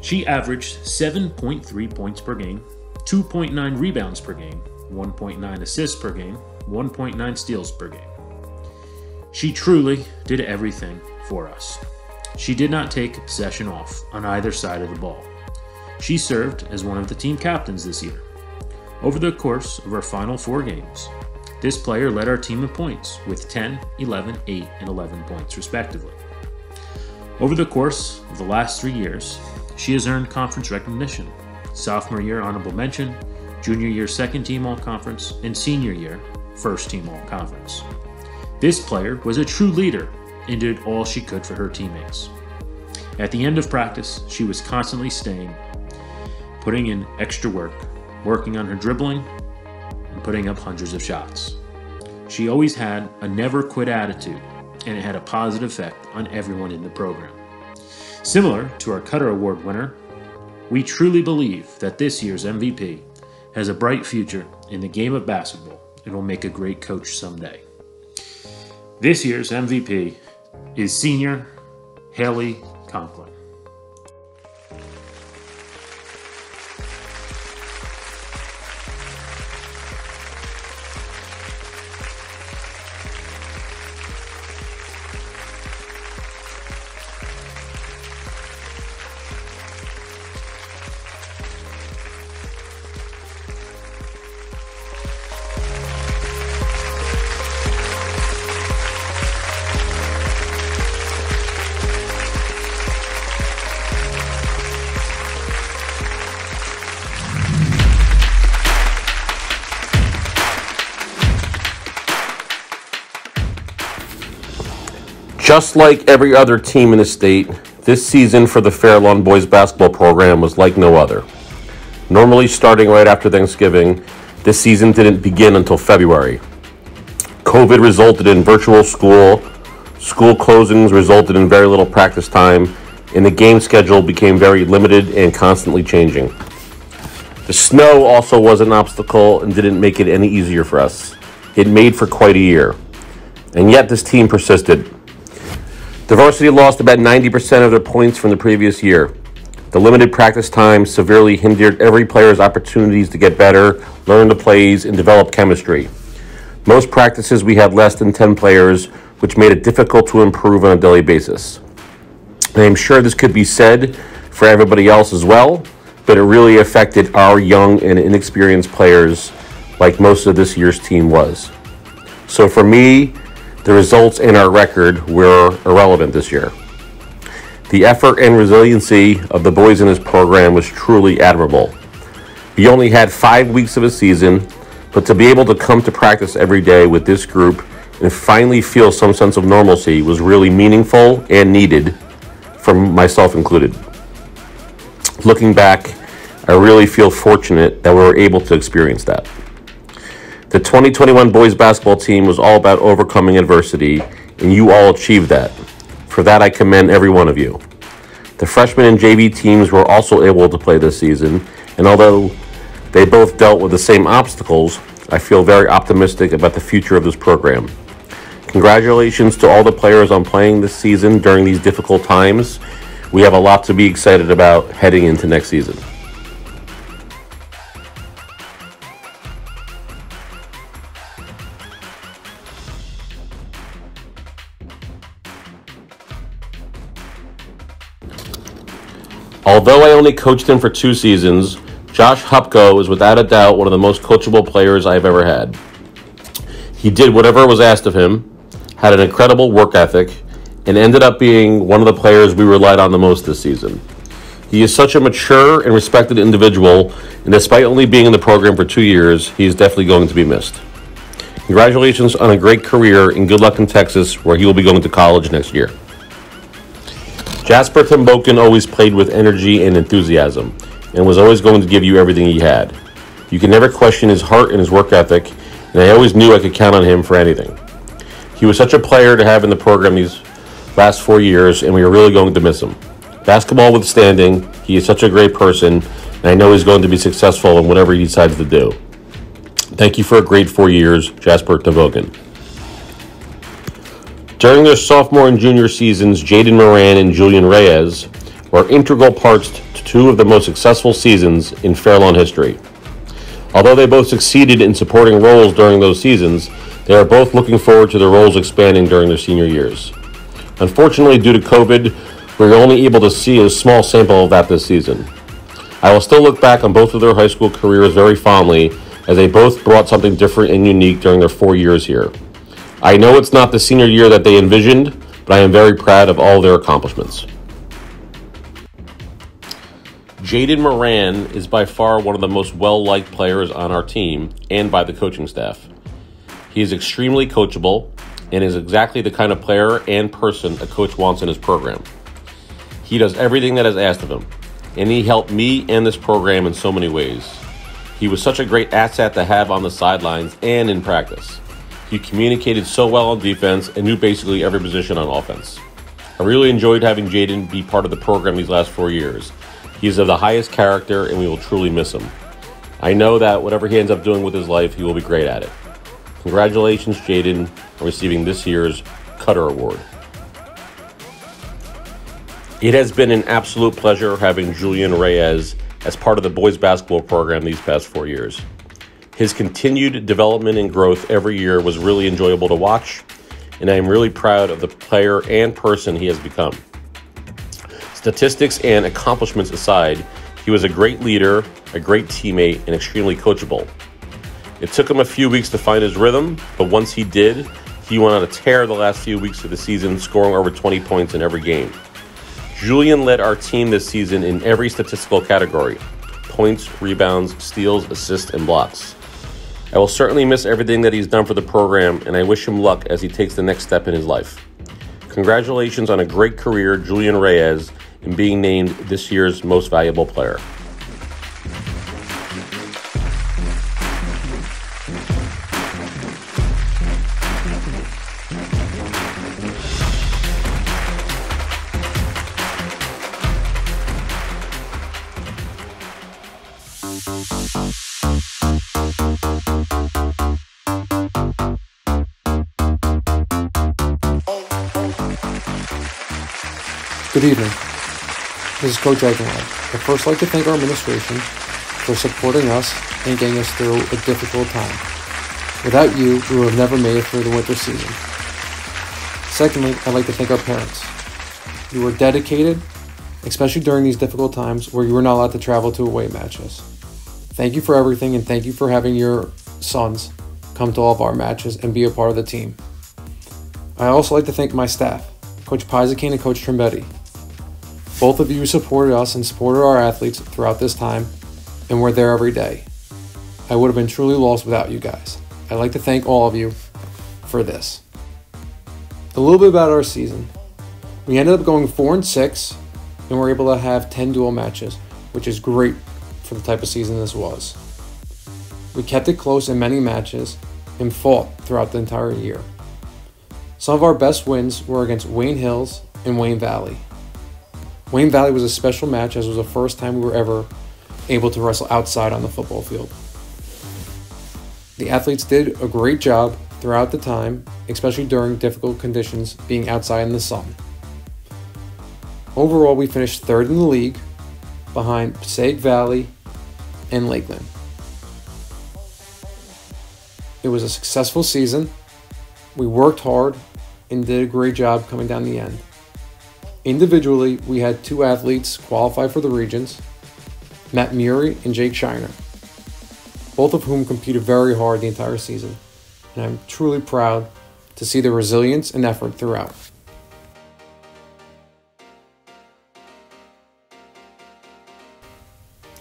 She averaged 7.3 points per game, 2.9 rebounds per game, 1.9 assists per game, 1.9 steals per game. She truly did everything for us. She did not take possession off on either side of the ball. She served as one of the team captains this year. Over the course of our final four games, this player led our team in points with 10, 11, 8, and 11 points, respectively. Over the course of the last three years, she has earned conference recognition sophomore year honorable mention, junior year second team all conference, and senior year first team all conference. This player was a true leader and did all she could for her teammates. At the end of practice, she was constantly staying, putting in extra work, working on her dribbling, and putting up hundreds of shots. She always had a never quit attitude, and it had a positive effect on everyone in the program. Similar to our Cutter Award winner, we truly believe that this year's MVP has a bright future in the game of basketball and will make a great coach someday. This year's MVP is senior Haley Conklin. Just like every other team in the state, this season for the Fair Lawn boys basketball program was like no other. Normally starting right after Thanksgiving, this season didn't begin until February. COVID resulted in virtual school, school closings resulted in very little practice time, and the game schedule became very limited and constantly changing. The snow also was an obstacle and didn't make it any easier for us. It made for quite a year. And yet this team persisted. The varsity lost about 90% of their points from the previous year. The limited practice time severely hindered every player's opportunities to get better, learn the plays, and develop chemistry. Most practices we had less than 10 players, which made it difficult to improve on a daily basis. I am sure this could be said for everybody else as well, but it really affected our young and inexperienced players like most of this year's team was. So for me, the results in our record were irrelevant this year. The effort and resiliency of the boys in this program was truly admirable. We only had five weeks of a season, but to be able to come to practice every day with this group and finally feel some sense of normalcy was really meaningful and needed, for myself included. Looking back, I really feel fortunate that we were able to experience that. The 2021 boys basketball team was all about overcoming adversity, and you all achieved that. For that, I commend every one of you. The freshman and JV teams were also able to play this season, and although they both dealt with the same obstacles, I feel very optimistic about the future of this program. Congratulations to all the players on playing this season during these difficult times. We have a lot to be excited about heading into next season. Although I only coached him for two seasons, Josh Hupko is without a doubt one of the most coachable players I've ever had. He did whatever was asked of him, had an incredible work ethic, and ended up being one of the players we relied on the most this season. He is such a mature and respected individual, and despite only being in the program for two years, he is definitely going to be missed. Congratulations on a great career and good luck in Texas, where he will be going to college next year. Jasper Timboken always played with energy and enthusiasm and was always going to give you everything he had. You can never question his heart and his work ethic, and I always knew I could count on him for anything. He was such a player to have in the program these last four years, and we are really going to miss him. Basketball withstanding, he is such a great person, and I know he's going to be successful in whatever he decides to do. Thank you for a great four years, Jasper Timboken. During their sophomore and junior seasons, Jaden Moran and Julian Reyes were integral parts to two of the most successful seasons in Fair Lawn history. Although they both succeeded in supporting roles during those seasons, they are both looking forward to their roles expanding during their senior years. Unfortunately, due to COVID, we are only able to see a small sample of that this season. I will still look back on both of their high school careers very fondly, as they both brought something different and unique during their four years here. I know it's not the senior year that they envisioned, but I am very proud of all their accomplishments. Jaden Moran is by far one of the most well liked players on our team and by the coaching staff. He is extremely coachable and is exactly the kind of player and person a coach wants in his program. He does everything that is asked of him, and he helped me and this program in so many ways. He was such a great asset to have on the sidelines and in practice. He communicated so well on defense and knew basically every position on offense. I really enjoyed having Jaden be part of the program these last four years. He is of the highest character, and we will truly miss him. I know that whatever he ends up doing with his life, he will be great at it. Congratulations, Jaden, on receiving this year's Cutter Award. It has been an absolute pleasure having Julian Reyes as part of the boys basketball program these past four years. His continued development and growth every year was really enjoyable to watch, and I am really proud of the player and person he has become. Statistics and accomplishments aside, he was a great leader, a great teammate, and extremely coachable. It took him a few weeks to find his rhythm, but once he did, he went on a tear the last few weeks of the season, scoring over 20 points in every game. Julian led our team this season in every statistical category points, rebounds, steals, assists, and blocks. I will certainly miss everything that he's done for the program, and I wish him luck as he takes the next step in his life. Congratulations on a great career, Julian Reyes, and being named this year's most valuable player. Good evening. This is Coach Egenwald. I'd first like to thank our administration for supporting us and getting us through a difficult time. Without you, we would have never made it through the winter season. Secondly, I'd like to thank our parents. You were dedicated, especially during these difficult times where you were not allowed to travel to away matches. Thank you for everything and thank you for having your sons come to all of our matches and be a part of the team. I also like to thank my staff, Coach Pizacane and Coach Trimbetti. Both of you supported us and supported our athletes throughout this time and were there every day. I would have been truly lost without you guys. I'd like to thank all of you for this. A little bit about our season. We ended up going 4 and 6 and were able to have 10 dual matches, which is great for the type of season this was. We kept it close in many matches and fought throughout the entire year. Some of our best wins were against Wayne Hills and Wayne Valley. Wayne Valley was a special match as it was the first time we were ever able to wrestle outside on the football field. The athletes did a great job throughout the time, especially during difficult conditions being outside in the sun. Overall, we finished third in the league behind Passaic Valley and Lakeland. It was a successful season. We worked hard and did a great job coming down the end. Individually, we had two athletes qualify for the regions Matt Murray and Jake Shiner, both of whom competed very hard the entire season. And I'm truly proud to see their resilience and effort throughout.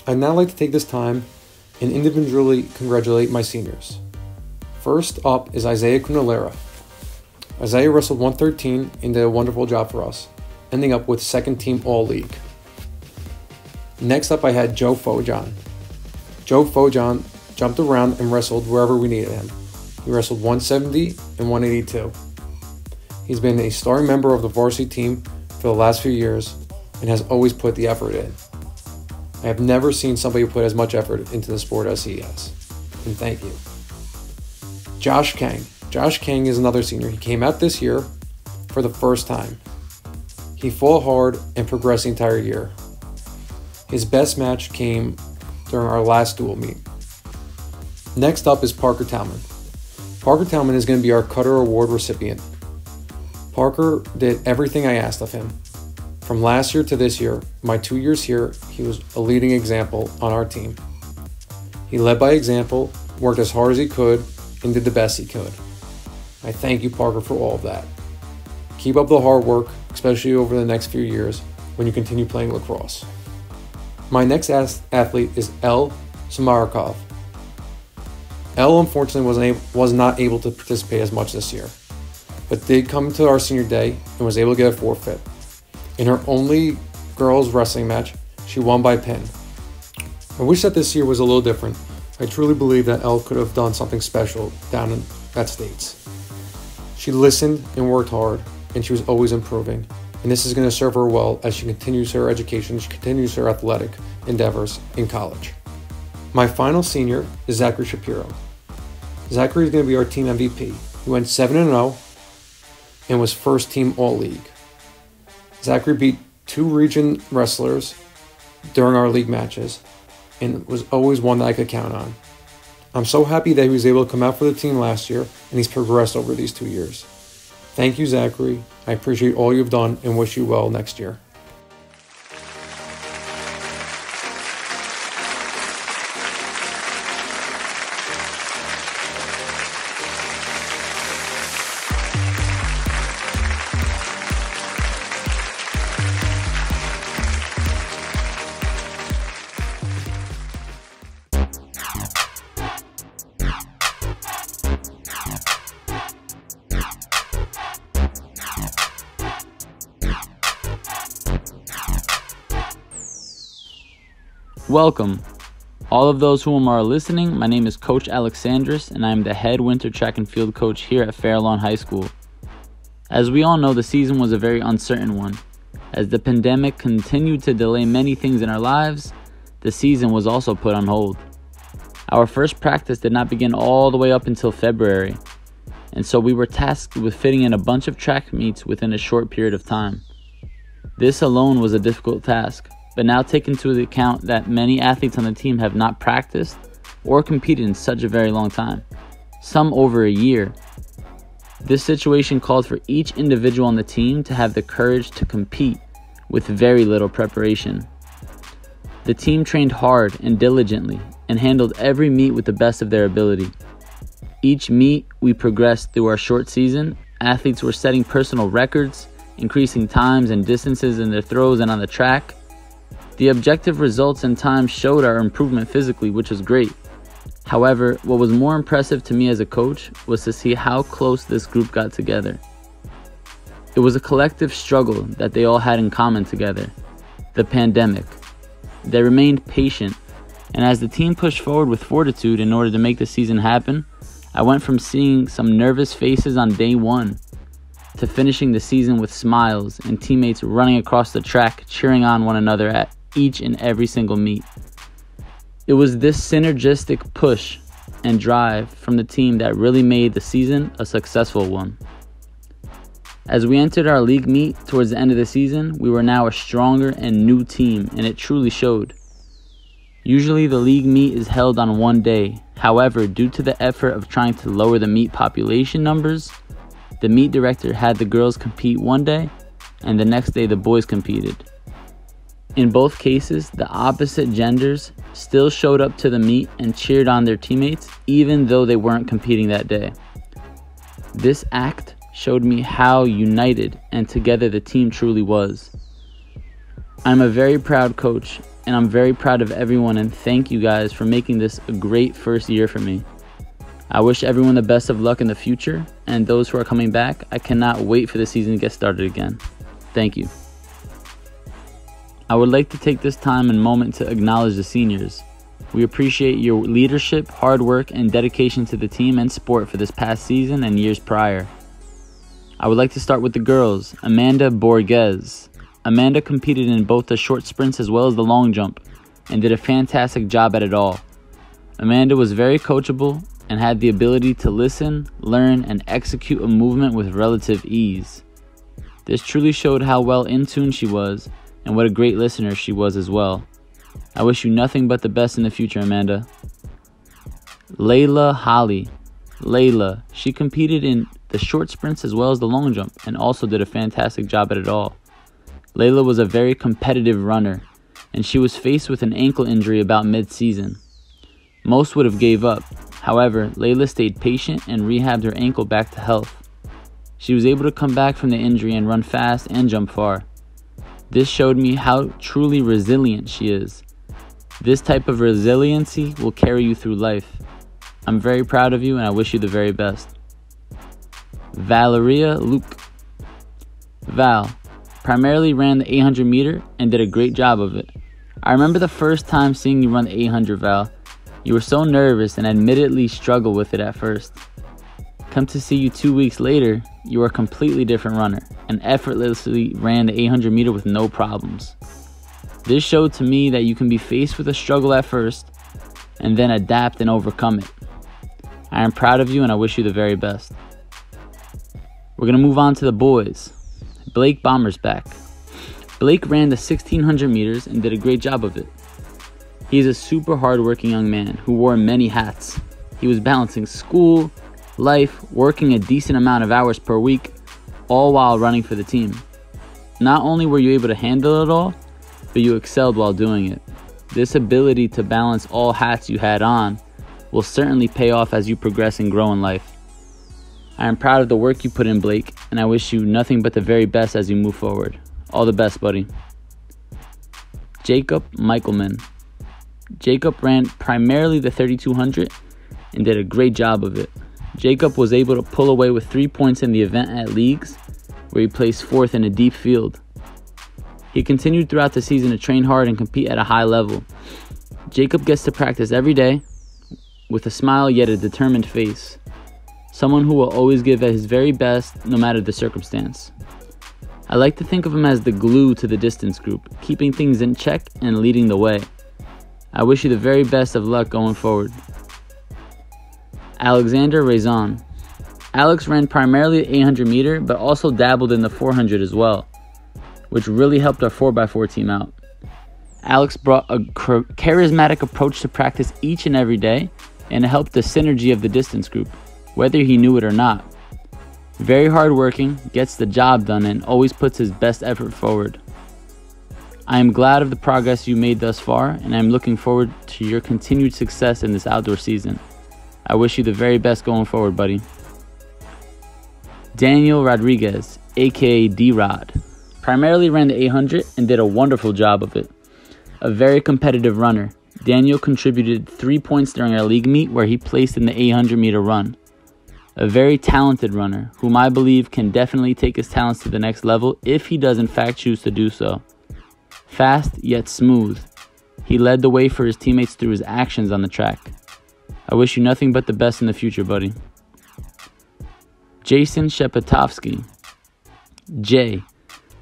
I'd now like to take this time and individually congratulate my seniors. First up is Isaiah Cunalera. Isaiah wrestled 113 and did a wonderful job for us, ending up with second team All League. Next up, I had Joe Fojan. Joe Fojan jumped around and wrestled wherever we needed him. He wrestled 170 and 182. He's been a starring member of the varsity team for the last few years and has always put the effort in. I have never seen somebody put as much effort into the sport as he has. And thank you. Josh Kang. Josh Kang is another senior. He came out this year for the first time. He fought hard and progressed the entire year. His best match came during our last dual meet. Next up is Parker Talman. Parker Talman is going to be our Cutter Award recipient. Parker did everything I asked of him. From last year to this year, my two years here, he was a leading example on our team. He led by example, worked as hard as he could, and did the best he could. I thank you, Parker, for all of that. Keep up the hard work, especially over the next few years when you continue playing lacrosse. My next athlete is El Samarkov. El unfortunately wasn't able, was not able to participate as much this year, but did come to our senior day and was able to get a forfeit. In her only girls wrestling match, she won by pin. I wish that this year was a little different. I truly believe that Elle could have done something special down in, at States. She listened and worked hard, and she was always improving and this is going to serve her well as she continues her education, she continues her athletic endeavors in college. My final senior is Zachary Shapiro. Zachary is going to be our team MVP. He went 7 0 and was first team All League. Zachary beat two region wrestlers during our league matches and was always one that I could count on. I'm so happy that he was able to come out for the team last year and he's progressed over these two years. Thank you, Zachary. I appreciate all you've done and wish you well next year. Welcome. All of those whom are listening, my name is Coach Alexandris, and I am the head winter track and field coach here at Fair Lawn High School. As we all know, the season was a very uncertain one. As the pandemic continued to delay many things in our lives, the season was also put on hold. Our first practice did not begin all the way up until February, and so we were tasked with fitting in a bunch of track meets within a short period of time. This alone was a difficult task, but now take into account that many athletes on the team have not practiced or competed in such a very long time, some over a year. This situation called for each individual on the team to have the courage to compete with very little preparation. The team trained hard and diligently and handled every meet with the best of their ability. Each meet we progressed through our short season, athletes were setting personal records, increasing times and distances in their throws and on the track, the objective results and time showed our improvement physically, which was great. However, what was more impressive to me as a coach was to see how close this group got together. It was a collective struggle that they all had in common together the pandemic. They remained patient, and as the team pushed forward with fortitude in order to make the season happen, I went from seeing some nervous faces on day one to finishing the season with smiles and teammates running across the track cheering on one another at each and every single meet. It was this synergistic push and drive from the team that really made the season a successful one. As we entered our league meet towards the end of the season, we were now a stronger and new team, and it truly showed. Usually, the league meet is held on one day. However, due to the effort of trying to lower the meet population numbers, the meet director had the girls compete one day, and the next day the boys competed. In both cases, the opposite genders still showed up to the meet and cheered on their teammates, even though they weren't competing that day. This act showed me how united and together the team truly was. I'm a very proud coach, and I'm very proud of everyone, and thank you guys for making this a great first year for me. I wish everyone the best of luck in the future, and those who are coming back, I cannot wait for the season to get started again. Thank you. I would like to take this time and moment to acknowledge the seniors. We appreciate your leadership, hard work, and dedication to the team and sport for this past season and years prior. I would like to start with the girls. Amanda Borges. Amanda competed in both the short sprints as well as the long jump and did a fantastic job at it all. Amanda was very coachable and had the ability to listen, learn, and execute a movement with relative ease. This truly showed how well in tune she was and what a great listener she was as well. I wish you nothing but the best in the future, Amanda. Layla Holly. Layla, she competed in the short sprints as well as the long jump and also did a fantastic job at it all. Layla was a very competitive runner and she was faced with an ankle injury about mid-season. Most would have gave up. However, Layla stayed patient and rehabbed her ankle back to health. She was able to come back from the injury and run fast and jump far. This showed me how truly resilient she is. This type of resiliency will carry you through life. I'm very proud of you and I wish you the very best. Valeria Luke. Val primarily ran the 800 meter and did a great job of it. I remember the first time seeing you run the 800 Val. You were so nervous and admittedly struggled with it at first. Come to see you two weeks later, you are a completely different runner and effortlessly ran the 800 meter with no problems. This showed to me that you can be faced with a struggle at first and then adapt and overcome it. I am proud of you and I wish you the very best. We're going to move on to the boys. Blake Bommersback. Blake ran the 1600 meters and did a great job of it. He is a super hardworking young man who wore many hats. He was balancing school, life, working a decent amount of hours per week, all while running for the team. Not only were you able to handle it all, but you excelled while doing it. This ability to balance all hats you had on will certainly pay off as you progress and grow in life. I am proud of the work you put in, Blake, and I wish you nothing but the very best as you move forward. All the best, buddy. Jacob Michaelman. Jacob ran primarily the 3200 and did a great job of it. Jacob was able to pull away with three points in the event at leagues, where he placed fourth in a deep field. He continued throughout the season to train hard and compete at a high level. Jacob gets to practice every day with a smile yet a determined face. Someone who will always give his very best no matter the circumstance. I like to think of him as the glue to the distance group, keeping things in check and leading the way. I wish you the very best of luck going forward. Alexander Raison. Alex ran primarily the 800 meter, but also dabbled in the 400 as well which really helped our 4x4 team out. Alex brought a charismatic approach to practice each and every day, and it helped the synergy of the distance group, whether he knew it or not. Very hardworking, gets the job done, and always puts his best effort forward. I am glad of the progress you made thus far, and I am looking forward to your continued success in this outdoor season. I wish you the very best going forward, buddy. Daniel Rodriguez, aka D Rod primarily ran the 800 and did a wonderful job of it. A very competitive runner, Daniel contributed three points during our league meet where he placed in the 800 meter run. A very talented runner, whom I believe can definitely take his talents to the next level if he does in fact choose to do so. Fast yet smooth, he led the way for his teammates through his actions on the track. I wish you nothing but the best in the future, buddy. Jason Shepatovsky. Jay,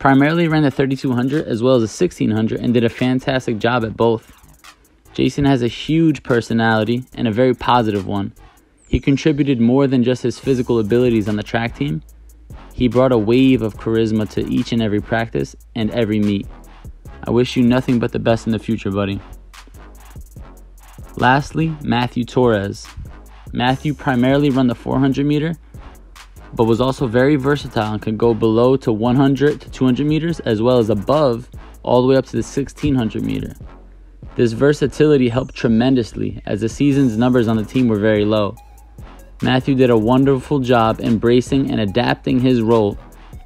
Primarily ran the 3200 as well as the 1600 and did a fantastic job at both. Jason has a huge personality and a very positive one. He contributed more than just his physical abilities on the track team. He brought a wave of charisma to each and every practice and every meet. I wish you nothing but the best in the future, buddy. Lastly, Matthew Torres. Matthew primarily run the 400 meter but was also very versatile and could go below to 100 to 200 meters as well as above all the way up to the 1600 meter. This versatility helped tremendously as the season's numbers on the team were very low. Matthew did a wonderful job embracing and adapting his role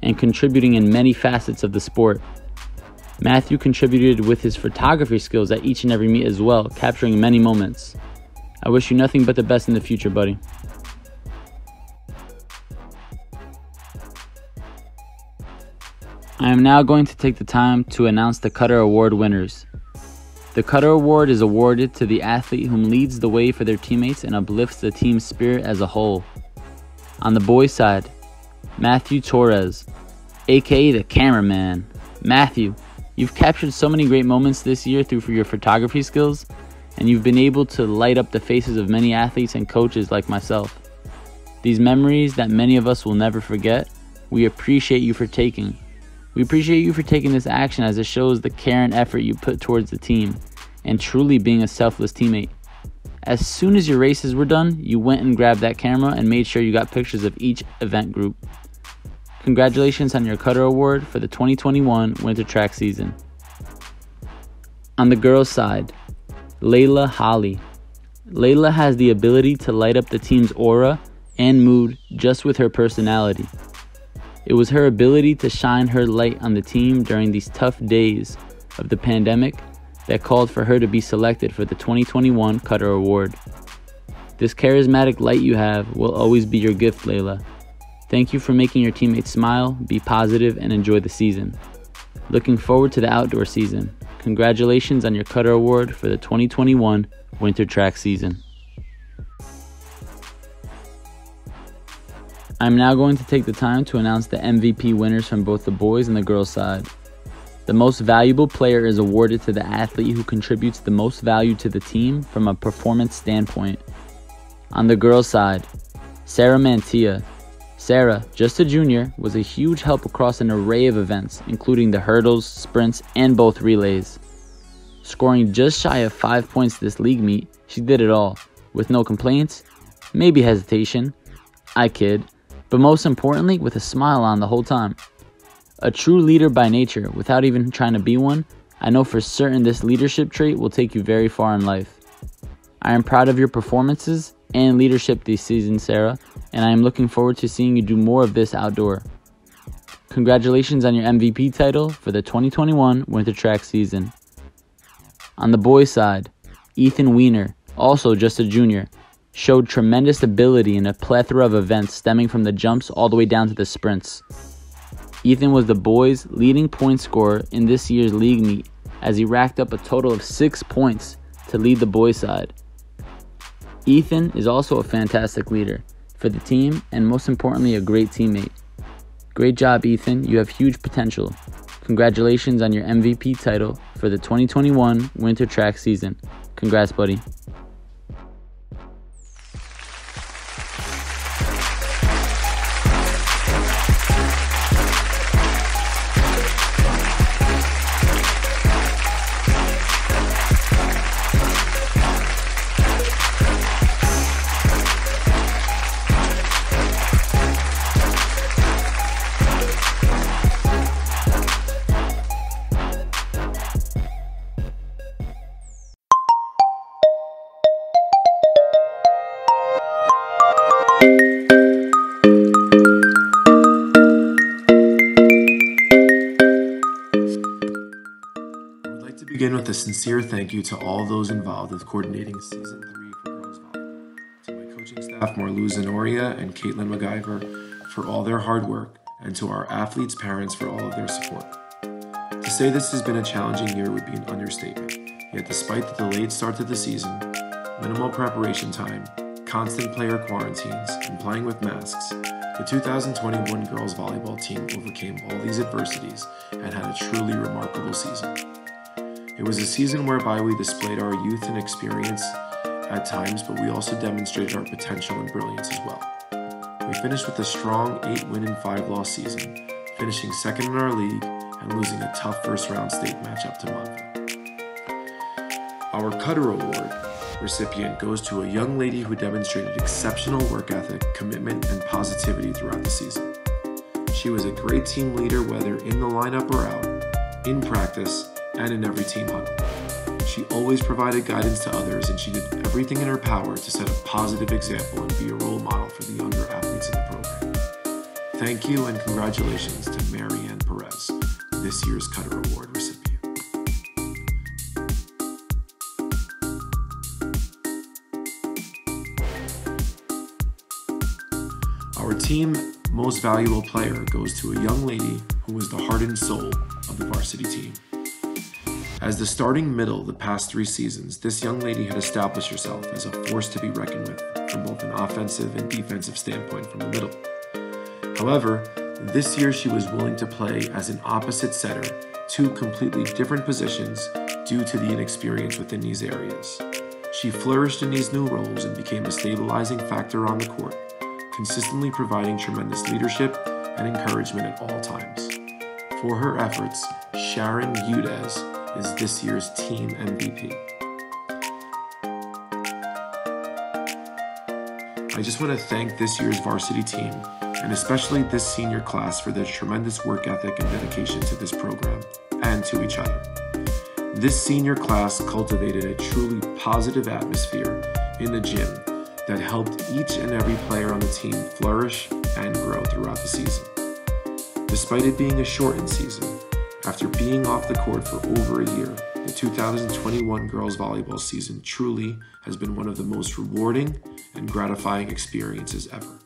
and contributing in many facets of the sport. Matthew contributed with his photography skills at each and every meet as well, capturing many moments. I wish you nothing but the best in the future, buddy. I am now going to take the time to announce the Cutter Award winners. The Cutter Award is awarded to the athlete whom leads the way for their teammates and uplifts the team spirit as a whole. On the boys' side, Matthew Torres, aka the cameraman. Matthew, you've captured so many great moments this year through your photography skills, and you've been able to light up the faces of many athletes and coaches like myself. These memories that many of us will never forget, we appreciate you for taking. We appreciate you for taking this action as it shows the care and effort you put towards the team and truly being a selfless teammate. As soon as your races were done, you went and grabbed that camera and made sure you got pictures of each event group. Congratulations on your Cutter Award for the 2021 winter track season. On the girls' side, Layla Holly. Layla has the ability to light up the team's aura and mood just with her personality. It was her ability to shine her light on the team during these tough days of the pandemic that called for her to be selected for the 2021 Cutter Award. This charismatic light you have will always be your gift, Layla. Thank you for making your teammates smile, be positive, and enjoy the season. Looking forward to the outdoor season. Congratulations on your Cutter Award for the 2021 Winter Track season. I'm now going to take the time to announce the MVP winners from both the boys and the girls side. The most valuable player is awarded to the athlete who contributes the most value to the team from a performance standpoint. On the girls side, Sarah Mantia. Sarah, just a junior, was a huge help across an array of events, including the hurdles, sprints, and both relays. Scoring just shy of 5 points this league meet, she did it all, with no complaints, maybe hesitation, I kid, but most importantly, with a smile on the whole time. A true leader by nature, without even trying to be one, I know for certain this leadership trait will take you very far in life. I am proud of your performances and leadership this season, Sarah, and I am looking forward to seeing you do more of this outdoor. Congratulations on your MVP title for the 2021 Winter Track season. On the boys' side, Ethan Weiner, also just a junior, showed tremendous ability in a plethora of events stemming from the jumps all the way down to the sprints. Ethan was the boys' leading point scorer in this year's league meet as he racked up a total of six points to lead the boys' side. Ethan is also a fantastic leader for the team and, most importantly, a great teammate. Great job, Ethan. You have huge potential. Congratulations on your MVP title for the 2021 Winter Track season. Congrats, buddy. Thank you to all those involved with coordinating season three for girls volleyball. To my coaching staff, Marlou Zenoria and Caitlin MacGyver, for all their hard work, and to our athletes' parents for all of their support. To say this has been a challenging year would be an understatement. Yet, despite the delayed start to the season, minimal preparation time, constant player quarantines, and playing with masks, the 2021 girls volleyball team overcame all these adversities and had a truly remarkable season. It was a season whereby we displayed our youth and experience at times, but we also demonstrated our potential and brilliance as well. We finished with a strong 8 win and 5 loss season, finishing second in our league and losing a tough first round state matchup to Montville. Our Cutter Award recipient goes to a young lady who demonstrated exceptional work ethic, commitment, and positivity throughout the season. She was a great team leader, whether in the lineup or out, in practice, and in every team huddle. She always provided guidance to others, and she did everything in her power to set a positive example and be a role model for the younger athletes in the program. Thank you and congratulations to Marianne Perez, this year's Cutter Award recipient. Our team most valuable player goes to a young lady who was the heart and soul of the varsity team. As the starting middle the past three seasons, this young lady had established herself as a force to be reckoned with from both an offensive and defensive standpoint from the middle. However, this year she was willing to play as an opposite setter, two completely different positions due to the inexperience within these areas. She flourished in these new roles and became a stabilizing factor on the court, consistently providing tremendous leadership and encouragement at all times. For her efforts, Sharon Udez is this year's team MVP. I just want to thank this year's varsity team and especially this senior class for their tremendous work ethic and dedication to this program and to each other. This senior class cultivated a truly positive atmosphere in the gym that helped each and every player on the team flourish and grow throughout the season. Despite it being a shortened season, after being off the court for over a year, the 2021 girls volleyball season truly has been one of the most rewarding and gratifying experiences ever.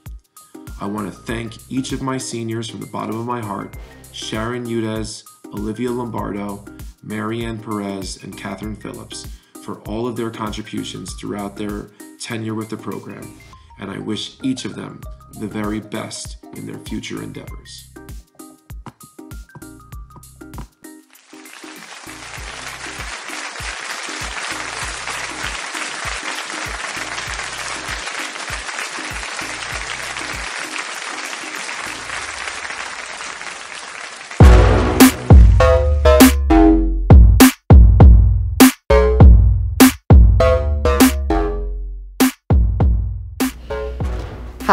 I want to thank each of my seniors from the bottom of my heart Sharon Udez, Olivia Lombardo, Marianne Perez, and Catherine Phillips for all of their contributions throughout their tenure with the program, and I wish each of them the very best in their future endeavors.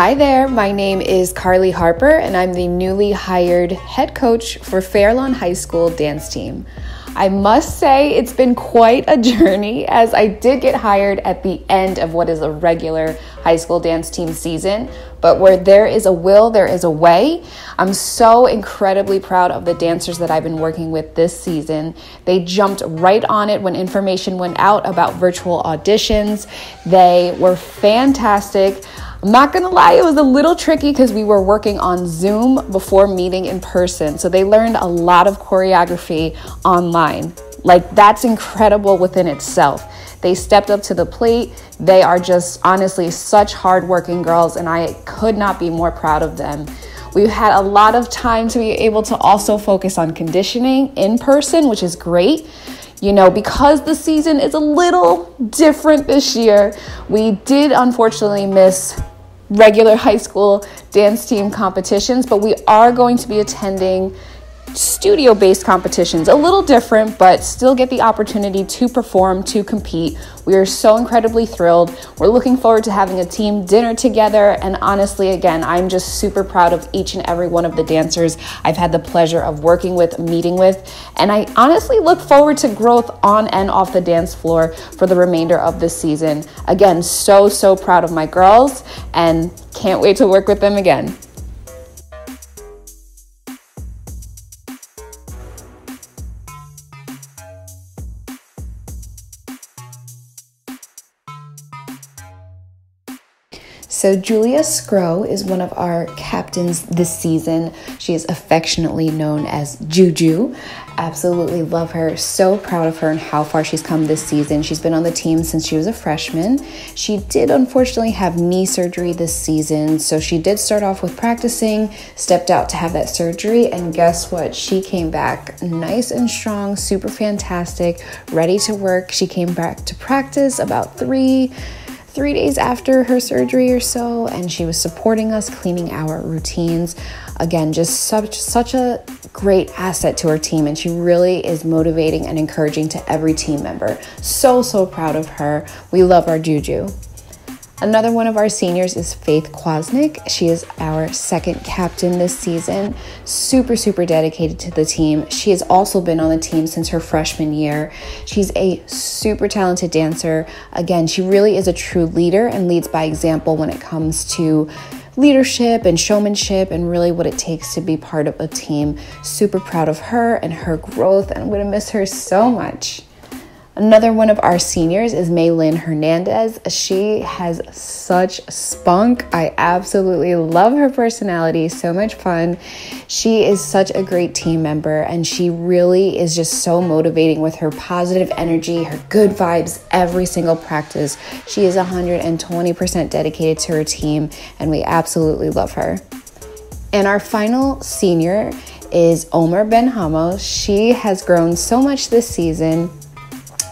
Hi there, my name is Carly Harper, and I'm the newly hired head coach for Fair Lawn High School dance team. I must say it's been quite a journey as I did get hired at the end of what is a regular high school dance team season. But where there is a will, there is a way. I'm so incredibly proud of the dancers that I've been working with this season. They jumped right on it when information went out about virtual auditions. They were fantastic. I'm not gonna lie, it was a little tricky because we were working on Zoom before meeting in person. So they learned a lot of choreography online. Like, that's incredible within itself. They stepped up to the plate. They are just honestly such hardworking girls, and I could not be more proud of them. We've had a lot of time to be able to also focus on conditioning in person, which is great. You know, because the season is a little different this year, we did unfortunately miss regular high school dance team competitions, but we are going to be attending studio based competitions. A little different, but still get the opportunity to perform, to compete. We are so incredibly thrilled. We're looking forward to having a team dinner together. And honestly, again, I'm just super proud of each and every one of the dancers I've had the pleasure of working with, meeting with. And I honestly look forward to growth on and off the dance floor for the remainder of this season. Again, so, so proud of my girls and can't wait to work with them again. So, Julia Scrow is one of our captains this season. She is affectionately known as Juju. Absolutely love her. So proud of her and how far she's come this season. She's been on the team since she was a freshman. She did unfortunately have knee surgery this season, so she did start off with practicing, stepped out to have that surgery, and guess what? She came back nice and strong, super fantastic, ready to work. She came back to practice about three three days after her surgery or so, and she was supporting us, cleaning our routines. Again, just such such a great asset to our team, and she really is motivating and encouraging to every team member. So so proud of her. We love our Juju. Another one of our seniors is Faith Kwasnick. She is our second captain this season. Super, super dedicated to the team. She has also been on the team since her freshman year. She's a super talented dancer. Again, she really is a true leader and leads by example when it comes to leadership and showmanship and really what it takes to be part of a team. Super proud of her and her growth, and I'm gonna miss her so much. Another one of our seniors is Maylin Hernandez. She has such spunk. I absolutely love her personality, so much fun. She is such a great team member and she really is just so motivating with her positive energy, her good vibes every single practice. She is 120% dedicated to her team and we absolutely love her. And our final senior is Omer Benhamo. She has grown so much this season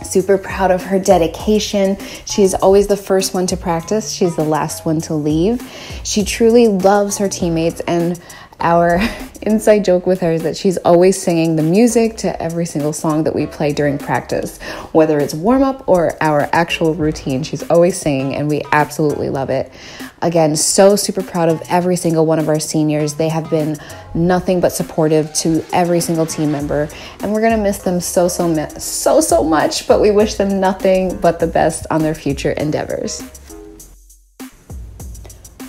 super proud of her dedication. She's always the first one to practice, she's the last one to leave. She truly loves her teammates and our inside joke with her is that she's always singing the music to every single song that we play during practice, whether it's warm up or our actual routine. She's always singing, and we absolutely love it. Again, so super proud of every single one of our seniors. They have been nothing but supportive to every single team member, and we're gonna miss them so, so, so, so much, but we wish them nothing but the best on their future endeavors.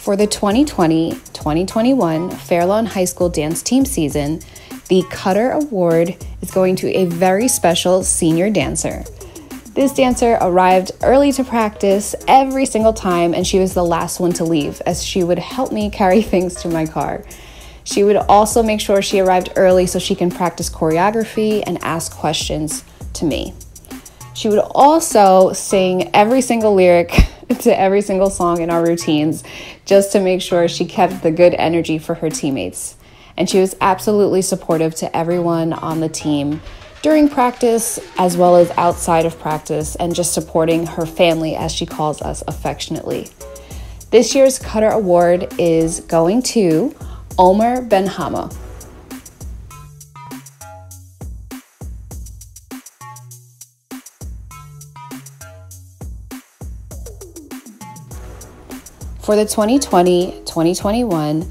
For the 2020 2021 Fair Lawn High School Dance Team season, the Cutter Award is going to a very special senior dancer. This dancer arrived early to practice every single time, and she was the last one to leave as she would help me carry things to my car. She would also make sure she arrived early so she can practice choreography and ask questions to me. She would also sing every single lyric to every single song in our routines just to make sure she kept the good energy for her teammates. And she was absolutely supportive to everyone on the team during practice as well as outside of practice and just supporting her family as she calls us affectionately. This year's Cutter Award is going to Omer Benhamo. For the 2020 2021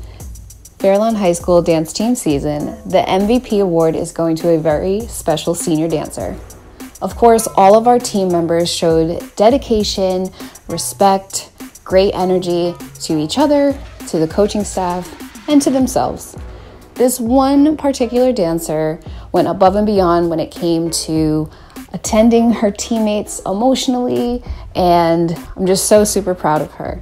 Fair Lawn High School dance team season, the MVP award is going to a very special senior dancer. Of course, all of our team members showed dedication, respect, great energy to each other, to the coaching staff, and to themselves. This one particular dancer went above and beyond when it came to attending her teammates emotionally, and I'm just so super proud of her.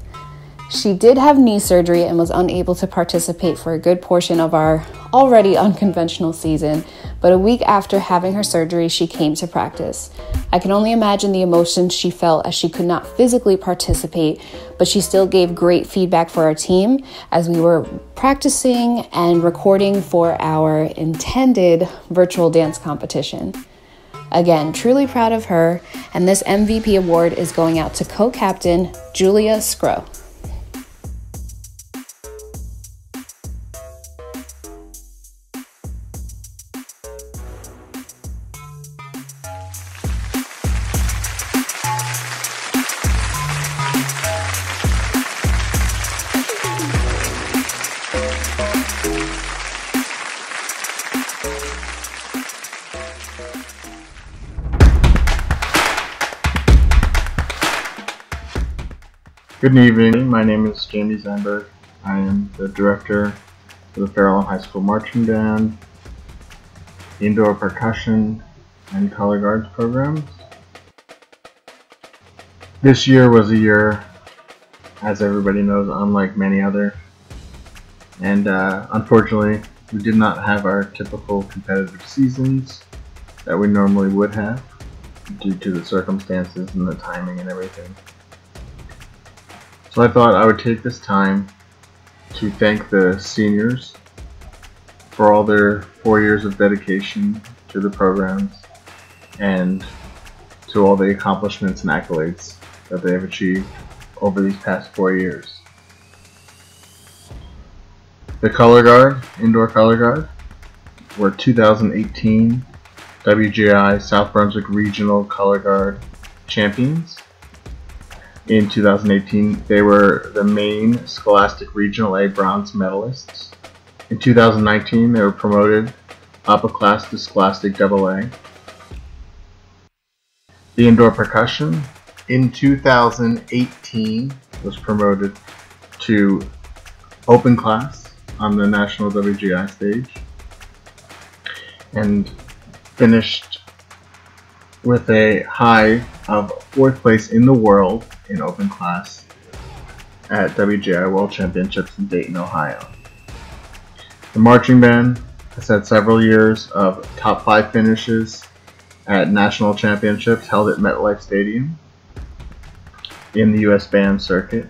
She did have knee surgery and was unable to participate for a good portion of our already unconventional season, but a week after having her surgery, she came to practice. I can only imagine the emotions she felt as she could not physically participate, but she still gave great feedback for our team as we were practicing and recording for our intended virtual dance competition. Again, truly proud of her, and this MVP award is going out to co captain Julia Scrow. Good evening. My name is Jamie Zandberg. I am the director of the Fair Lawn High School Marching Band, Indoor Percussion, and Color Guards programs. This year was a year, as everybody knows, unlike many other. And uh, unfortunately, we did not have our typical competitive seasons that we normally would have due to the circumstances and the timing and everything. So I thought I would take this time to thank the seniors for all their four years of dedication to the programs and to all the accomplishments and accolades that they have achieved over these past four years. The Color Guard, Indoor Color Guard, were 2018 WGI South Brunswick Regional Color Guard champions in 2018, they were the main Scholastic Regional A bronze medalists. In 2019, they were promoted up a class to Scholastic AA. The indoor percussion in 2018 was promoted to open class on the national WGI stage and finished with a high of fourth place in the world in open class at WGI World Championships in Dayton, Ohio. The marching band has had several years of top five finishes at national championships held at MetLife Stadium in the U.S. band circuit.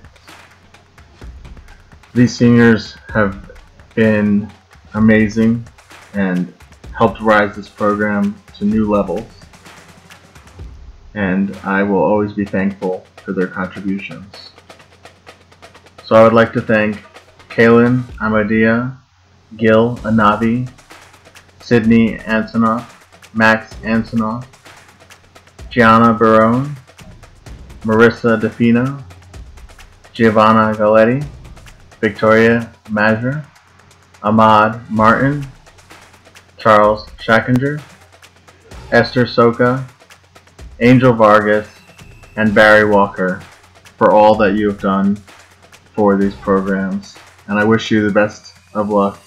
These seniors have been amazing and helped rise this program to new levels. And I will always be thankful for their contributions. So I would like to thank Kaylin Amadia, Gil Anavi, Sydney Antonoff, Max Antonoff, Gianna Barone, Marissa DeFino, Giovanna Galetti, Victoria Mazur, Ahmad Martin, Charles Schackinger, Esther Soka, Angel Vargas, and Barry Walker for all that you have done for these programs. And I wish you the best of luck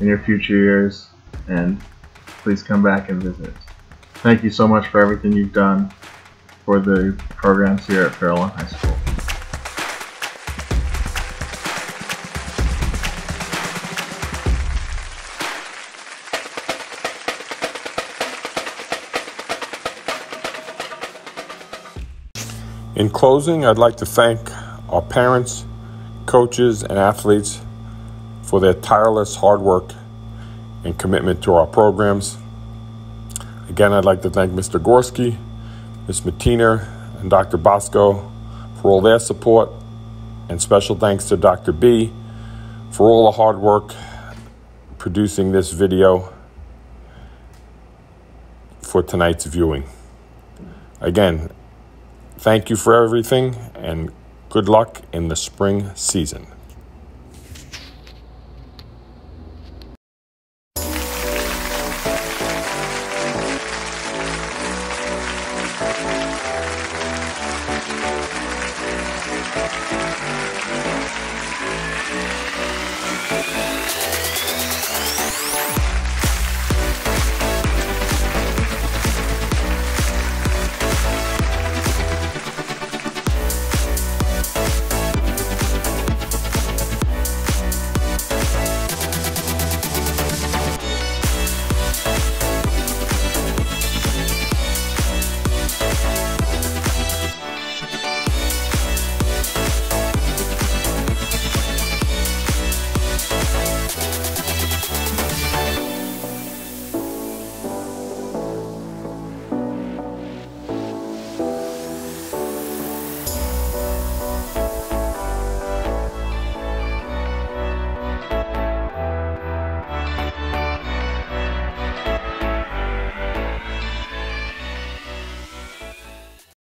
in your future years and please come back and visit. Thank you so much for everything you've done for the programs here at Fair Lawn High School. In closing, I'd like to thank our parents, coaches, and athletes for their tireless hard work and commitment to our programs. Again, I'd like to thank Mr. Gorski, Ms. Matina, and Dr. Bosco for all their support, and special thanks to Dr. B for all the hard work producing this video for tonight's viewing. Again, thank you for everything and good luck in the spring season.